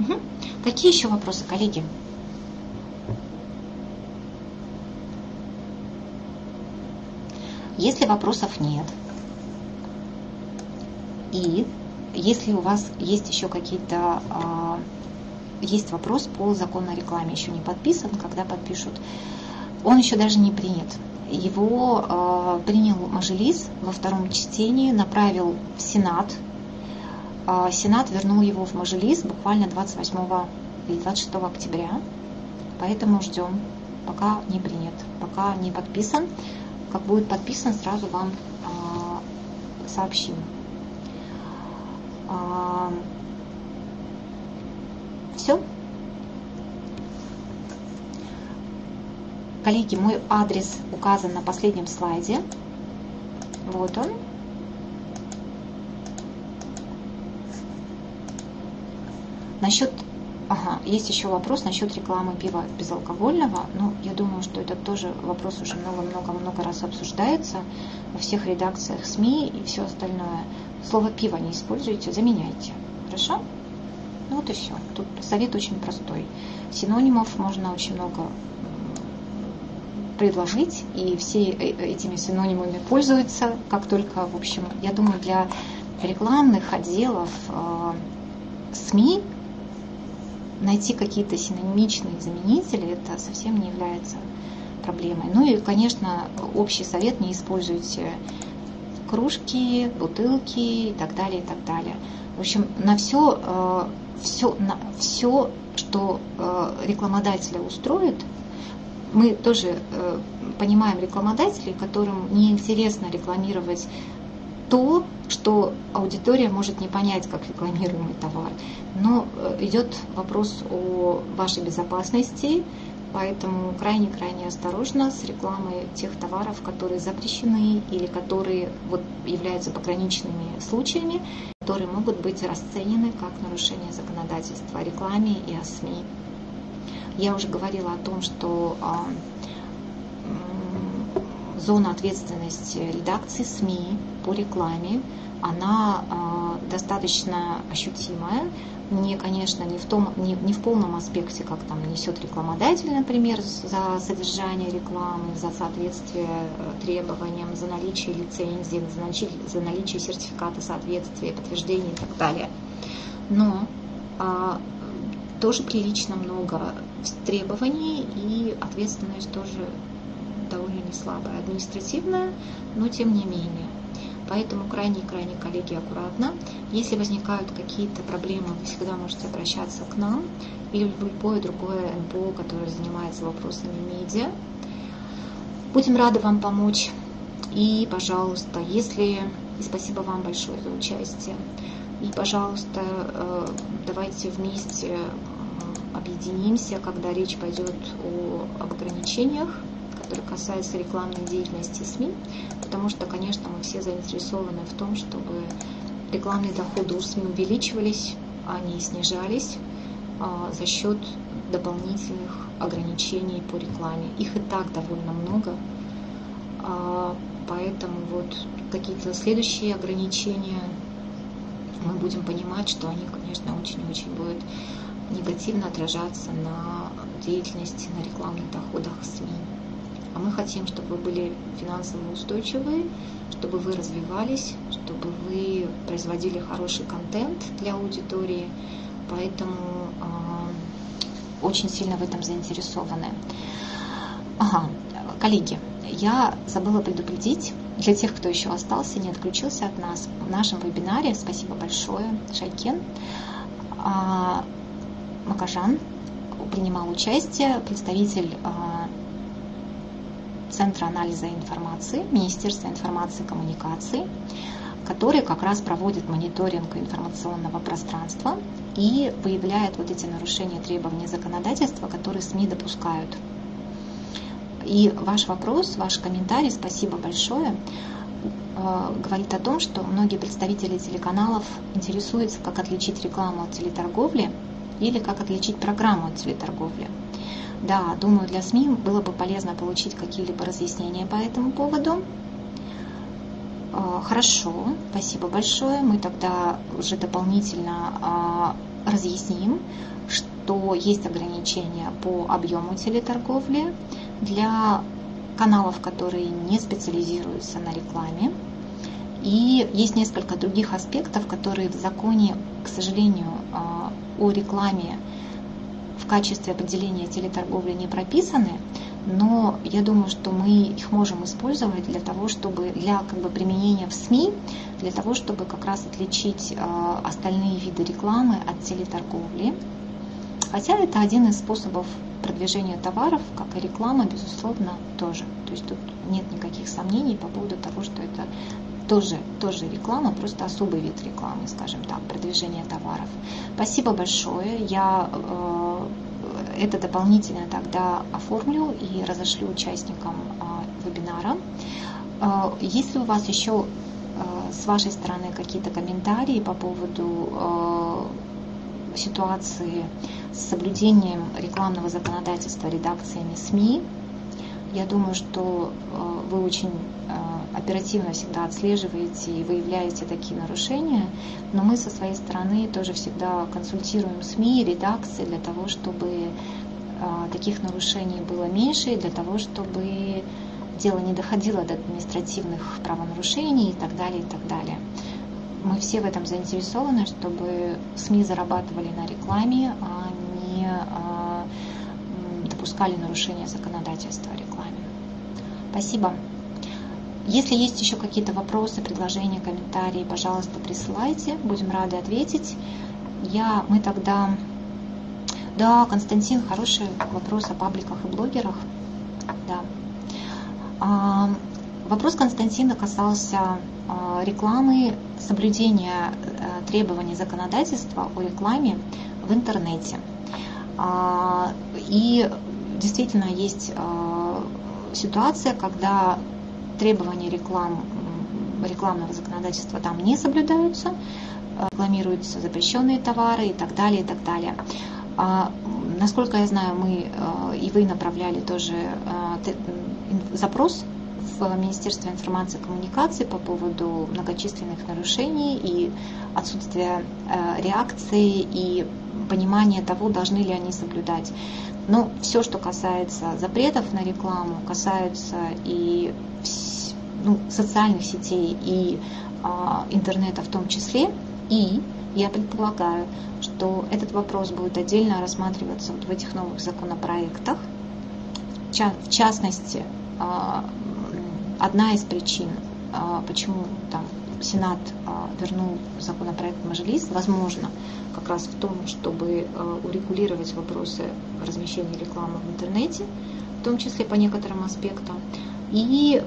S1: Угу. Какие еще вопросы, коллеги? Если вопросов нет, и если у вас есть еще какие-то, а, есть вопрос по закону о рекламе, еще не подписан, когда подпишут, он еще даже не принят его э, принял Мажилис во втором чтении, направил в Сенат. Э, Сенат вернул его в Мажилис буквально 28 или 26 октября. Поэтому ждем, пока не принят, пока не подписан. Как будет подписан, сразу вам э, сообщим. Все. Коллеги, мой адрес указан на последнем слайде. Вот он. Насчет, ага, есть еще вопрос насчет рекламы пива безалкогольного. Ну, я думаю, что это тоже вопрос уже много-много-много раз обсуждается во всех редакциях СМИ и все остальное. слово пиво не используйте, заменяйте. Хорошо? Ну вот и все. Тут совет очень простой. Синонимов можно очень много предложить, и все э, этими синонимами пользуются, как только, в общем, я думаю, для рекламных отделов э, СМИ найти какие-то синонимичные заменители, это совсем не является проблемой. Ну и, конечно, общий совет, не используйте кружки, бутылки и так далее, и так далее. В общем, на все, э, все, на все что рекламодателя устроит, мы тоже э, понимаем рекламодателей, которым неинтересно рекламировать то, что аудитория может не понять, как рекламируемый товар. Но э, идет вопрос о вашей безопасности, поэтому крайне-крайне осторожно с рекламой тех товаров, которые запрещены или которые вот, являются пограничными случаями, которые могут быть расценены как нарушение законодательства о рекламе и о СМИ. Я уже говорила о том, что а, зона ответственности редакции СМИ по рекламе, она а, достаточно ощутимая. Не, конечно, не в, том, не, не в полном аспекте, как там несет рекламодатель, например, за содержание рекламы, за соответствие э, требованиям, за наличие лицензии, за наличие, за наличие сертификата соответствия, подтверждения и так далее. Но а, тоже прилично много требований и ответственность тоже довольно не слабая, административная, но тем не менее. Поэтому крайне-крайне, коллеги, аккуратно. Если возникают какие-то проблемы, вы всегда можете обращаться к нам или в любое другое НПО, которое занимается вопросами медиа. Будем рады вам помочь. И, пожалуйста, если... И спасибо вам большое за участие. И, пожалуйста, э, давайте вместе объединимся, когда речь пойдет о, об ограничениях, которые касаются рекламной деятельности СМИ, потому что, конечно, мы все заинтересованы в том, чтобы рекламные доходы у СМИ увеличивались, а не снижались а, за счет дополнительных ограничений по рекламе. Их и так довольно много, а, поэтому вот какие-то следующие ограничения мы будем понимать, что они, конечно, очень-очень будут негативно отражаться на деятельности, на рекламных доходах СМИ. А мы хотим, чтобы вы были финансово устойчивы, чтобы вы развивались, чтобы вы производили хороший контент для аудитории. Поэтому э, очень сильно в этом заинтересованы. Ага, коллеги, я забыла предупредить для тех, кто еще остался, не отключился от нас в нашем вебинаре. Спасибо большое, Шайкен. Макажан принимал участие, представитель а, Центра анализа информации, Министерства информации и коммуникаций, который как раз проводит мониторинг информационного пространства и выявляет вот эти нарушения требований законодательства, которые СМИ допускают. И ваш вопрос, ваш комментарий, спасибо большое, а, говорит о том, что многие представители телеканалов интересуются, как отличить рекламу от телеторговли – или как отличить программу от телеторговли. Да, думаю, для СМИ было бы полезно получить какие-либо разъяснения по этому поводу. А, хорошо, спасибо большое. Мы тогда уже дополнительно а, разъясним, что есть ограничения по объему телеторговли для каналов, которые не специализируются на рекламе. И есть несколько других аспектов, которые в законе, к сожалению, а, о рекламе в качестве определения телеторговли не прописаны, но я думаю, что мы их можем использовать для того, чтобы для как бы, применения в СМИ, для того, чтобы как раз отличить э, остальные виды рекламы от телеторговли. Хотя это один из способов продвижения товаров, как и реклама, безусловно, тоже. То есть тут нет никаких сомнений по поводу того, что это тоже, тоже реклама, просто особый вид рекламы, скажем так, продвижение товаров. Спасибо большое. Я э, это дополнительно тогда оформлю и разошлю участникам э, вебинара. Э, если у вас еще э, с вашей стороны какие-то комментарии по поводу э, ситуации с соблюдением рекламного законодательства редакциями СМИ, Я думаю, что вы очень оперативно всегда отслеживаете и выявляете такие нарушения, но мы со своей стороны тоже всегда консультируем СМИ, редакции для того, чтобы таких нарушений было меньше, и для того, чтобы дело не доходило до административных правонарушений и так далее, и так далее. Мы все в этом заинтересованы, чтобы СМИ зарабатывали на рекламе, а не а, допускали нарушения законодательства о рекламе. Спасибо. Если есть еще какие-то вопросы, предложения, комментарии, пожалуйста, присылайте. Будем рады ответить. Я, мы тогда... Да, Константин, хороший вопрос о пабликах и блогерах. Да. А, вопрос Константина касался а, рекламы, соблюдения э, требований законодательства о рекламе в интернете. А, и действительно есть ситуация, когда требования реклам, рекламного законодательства там не соблюдаются, рекламируются запрещенные товары и так далее, и так далее. А, насколько я знаю, мы и вы направляли тоже запрос в Министерство информации и коммуникации по поводу многочисленных нарушений и отсутствия э, реакции и понимания того, должны ли они соблюдать. Но все, что касается запретов на рекламу, касается и ну, социальных сетей и а, интернета в том числе. И я предполагаю, что этот вопрос будет отдельно рассматриваться вот в этих новых законопроектах. В частности, а, одна из причин, а, почему там Сенат а, вернул законопроект Мажилис, возможно, как раз в том, чтобы урегулировать вопросы размещения рекламы в интернете, в том числе по некоторым аспектам. И,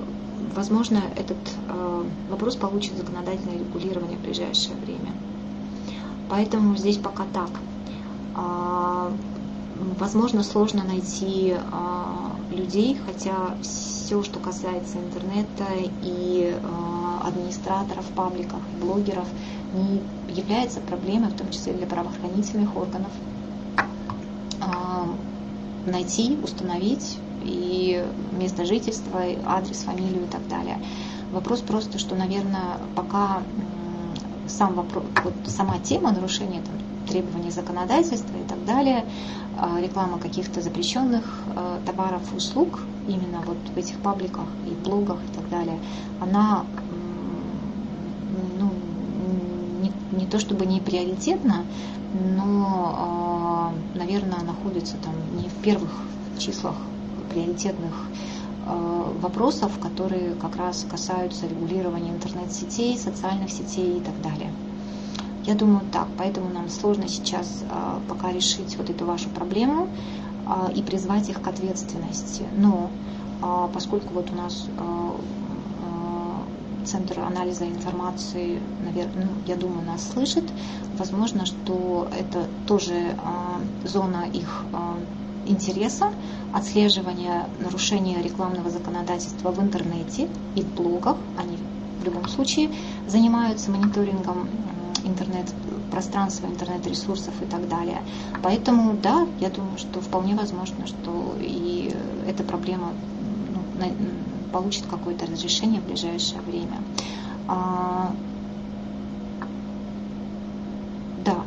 S1: возможно, этот вопрос получит законодательное регулирование в ближайшее время. Поэтому здесь пока так. Возможно, сложно найти людей, хотя все, что касается интернета и э, администраторов пабликов, блогеров, не является проблемой, в том числе для правоохранительных органов, э, найти, установить и место жительства, и адрес, фамилию и так далее. Вопрос просто, что, наверное, пока сам вопрос, вот сама тема нарушения там, требований законодательства и так далее, а, реклама каких-то запрещенных а, товаров, услуг, именно вот в этих пабликах и блогах и так далее, она ну, не, не то чтобы не приоритетна, но, а, наверное, находится там не в первых числах приоритетных вопросов, которые как раз касаются регулирования интернет-сетей, социальных сетей и так далее. Я думаю так, поэтому нам сложно сейчас а, пока решить вот эту вашу проблему а, и призвать их к ответственности. Но поскольку вот у нас Центр анализа информации, наверное, ну, я думаю, нас слышит. Возможно, что это тоже зона их интереса, отслеживания нарушения рекламного законодательства в интернете и в блогах. Они в любом случае занимаются мониторингом интернет-пространства, интернет-ресурсов и так далее. Поэтому, да, я думаю, что вполне возможно, что и эта проблема ну, получит какое-то разрешение в ближайшее время. А, да,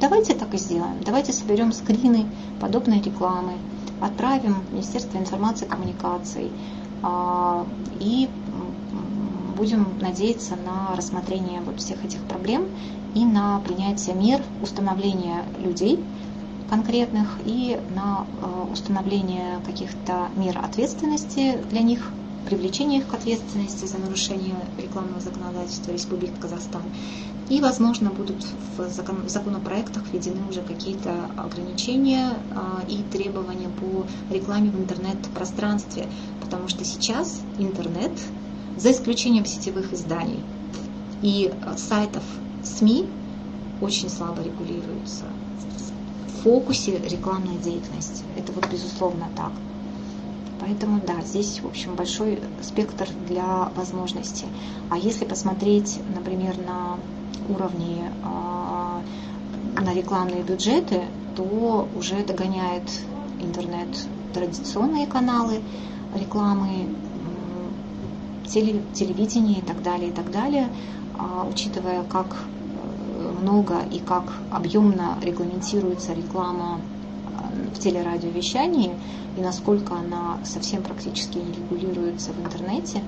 S1: давайте так и сделаем. Давайте соберем скрины подобной рекламы, отправим в Министерство информации и коммуникаций а, и будем надеяться на рассмотрение вот всех этих проблем и на принятие мер установления людей конкретных и на э, установление каких-то мер ответственности для них, привлечение их к ответственности за нарушение рекламного законодательства Республики Казахстан. И, возможно, будут в законопроектах введены уже какие-то ограничения э, и требования по рекламе в интернет-пространстве, потому что сейчас интернет за исключением сетевых изданий и сайтов СМИ, очень слабо регулируются. В фокусе рекламной деятельности. Это вот безусловно так. Поэтому да, здесь, в общем, большой спектр для возможностей. А если посмотреть, например, на уровни, а, на рекламные бюджеты, то уже догоняет интернет традиционные каналы, рекламы, телевидения и так далее, и так далее, а, учитывая, как э, много и как объемно регламентируется реклама в телерадиовещании и насколько она совсем практически не регулируется в интернете,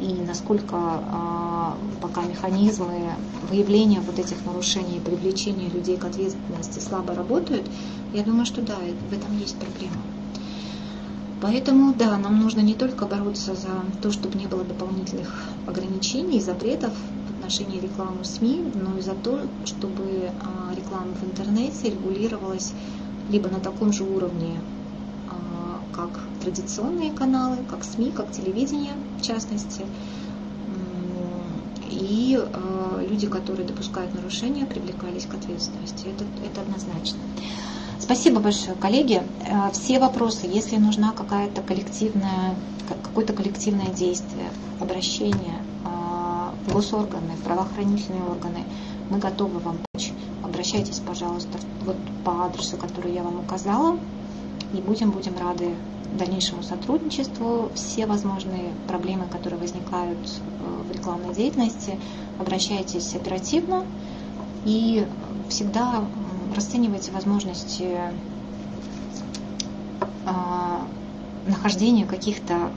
S1: и насколько а, пока механизмы выявления вот этих нарушений и привлечения людей к ответственности слабо работают, я думаю, что да, в этом есть проблема. Поэтому, да, нам нужно не только бороться за то, чтобы не было дополнительных ограничений, запретов в отношении рекламы в СМИ, но и за то, чтобы а, реклама в интернете регулировалась либо на таком же уровне, как традиционные каналы, как СМИ, как телевидение в частности. И а, люди, которые допускают нарушения, привлекались к ответственности. Это, это однозначно. Спасибо большое, коллеги. А, все вопросы, если нужна какая-то коллективная, какое-то коллективное действие, обращение в госорганы, в правоохранительные органы, мы готовы вам помочь обращайтесь, пожалуйста, вот по адресу, который я вам указала, и будем, будем рады дальнейшему сотрудничеству. Все возможные проблемы, которые возникают э, в рекламной деятельности, обращайтесь оперативно и всегда расценивайте возможности а, нахождения каких-то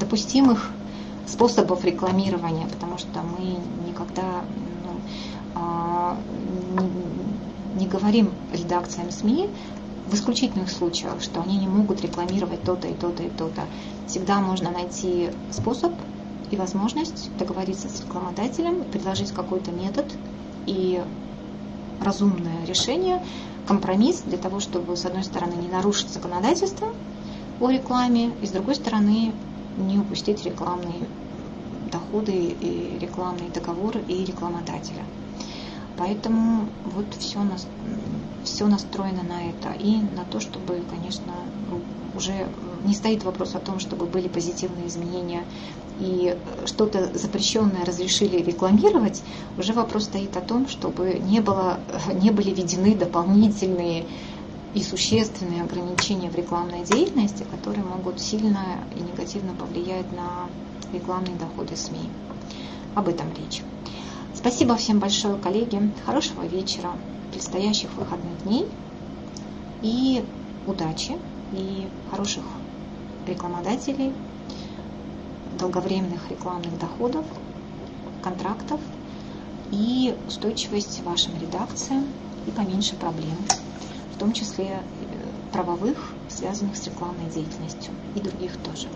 S1: допустимых способов рекламирования, потому что мы никогда ну, а, не говорим редакциям СМИ в исключительных случаях, что они не могут рекламировать то-то и то-то и то-то. Всегда можно найти способ и возможность договориться с рекламодателем, предложить какой-то метод и разумное решение, компромисс для того, чтобы, с одной стороны, не нарушить законодательство о рекламе, и с другой стороны, не упустить рекламные доходы и рекламные договоры и рекламодателя. Поэтому вот все, все настроено на это и на то, чтобы, конечно, уже не стоит вопрос о том, чтобы были позитивные изменения и что-то запрещенное разрешили рекламировать, уже вопрос стоит о том, чтобы не, было, не были введены дополнительные и существенные ограничения в рекламной деятельности, которые могут сильно и негативно повлиять на рекламные доходы СМИ. Об этом речь. Спасибо всем большое, коллеги. Хорошего вечера, предстоящих выходных дней и удачи, и хороших рекламодателей, долговременных рекламных доходов, контрактов и устойчивость вашим редакциям и поменьше проблем, в том числе э, правовых, связанных с рекламной деятельностью и других тоже.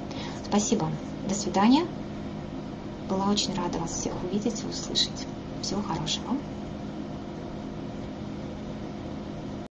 S1: Спасибо. До свидания. Была очень рада вас всех увидеть и услышать. Всего хорошего.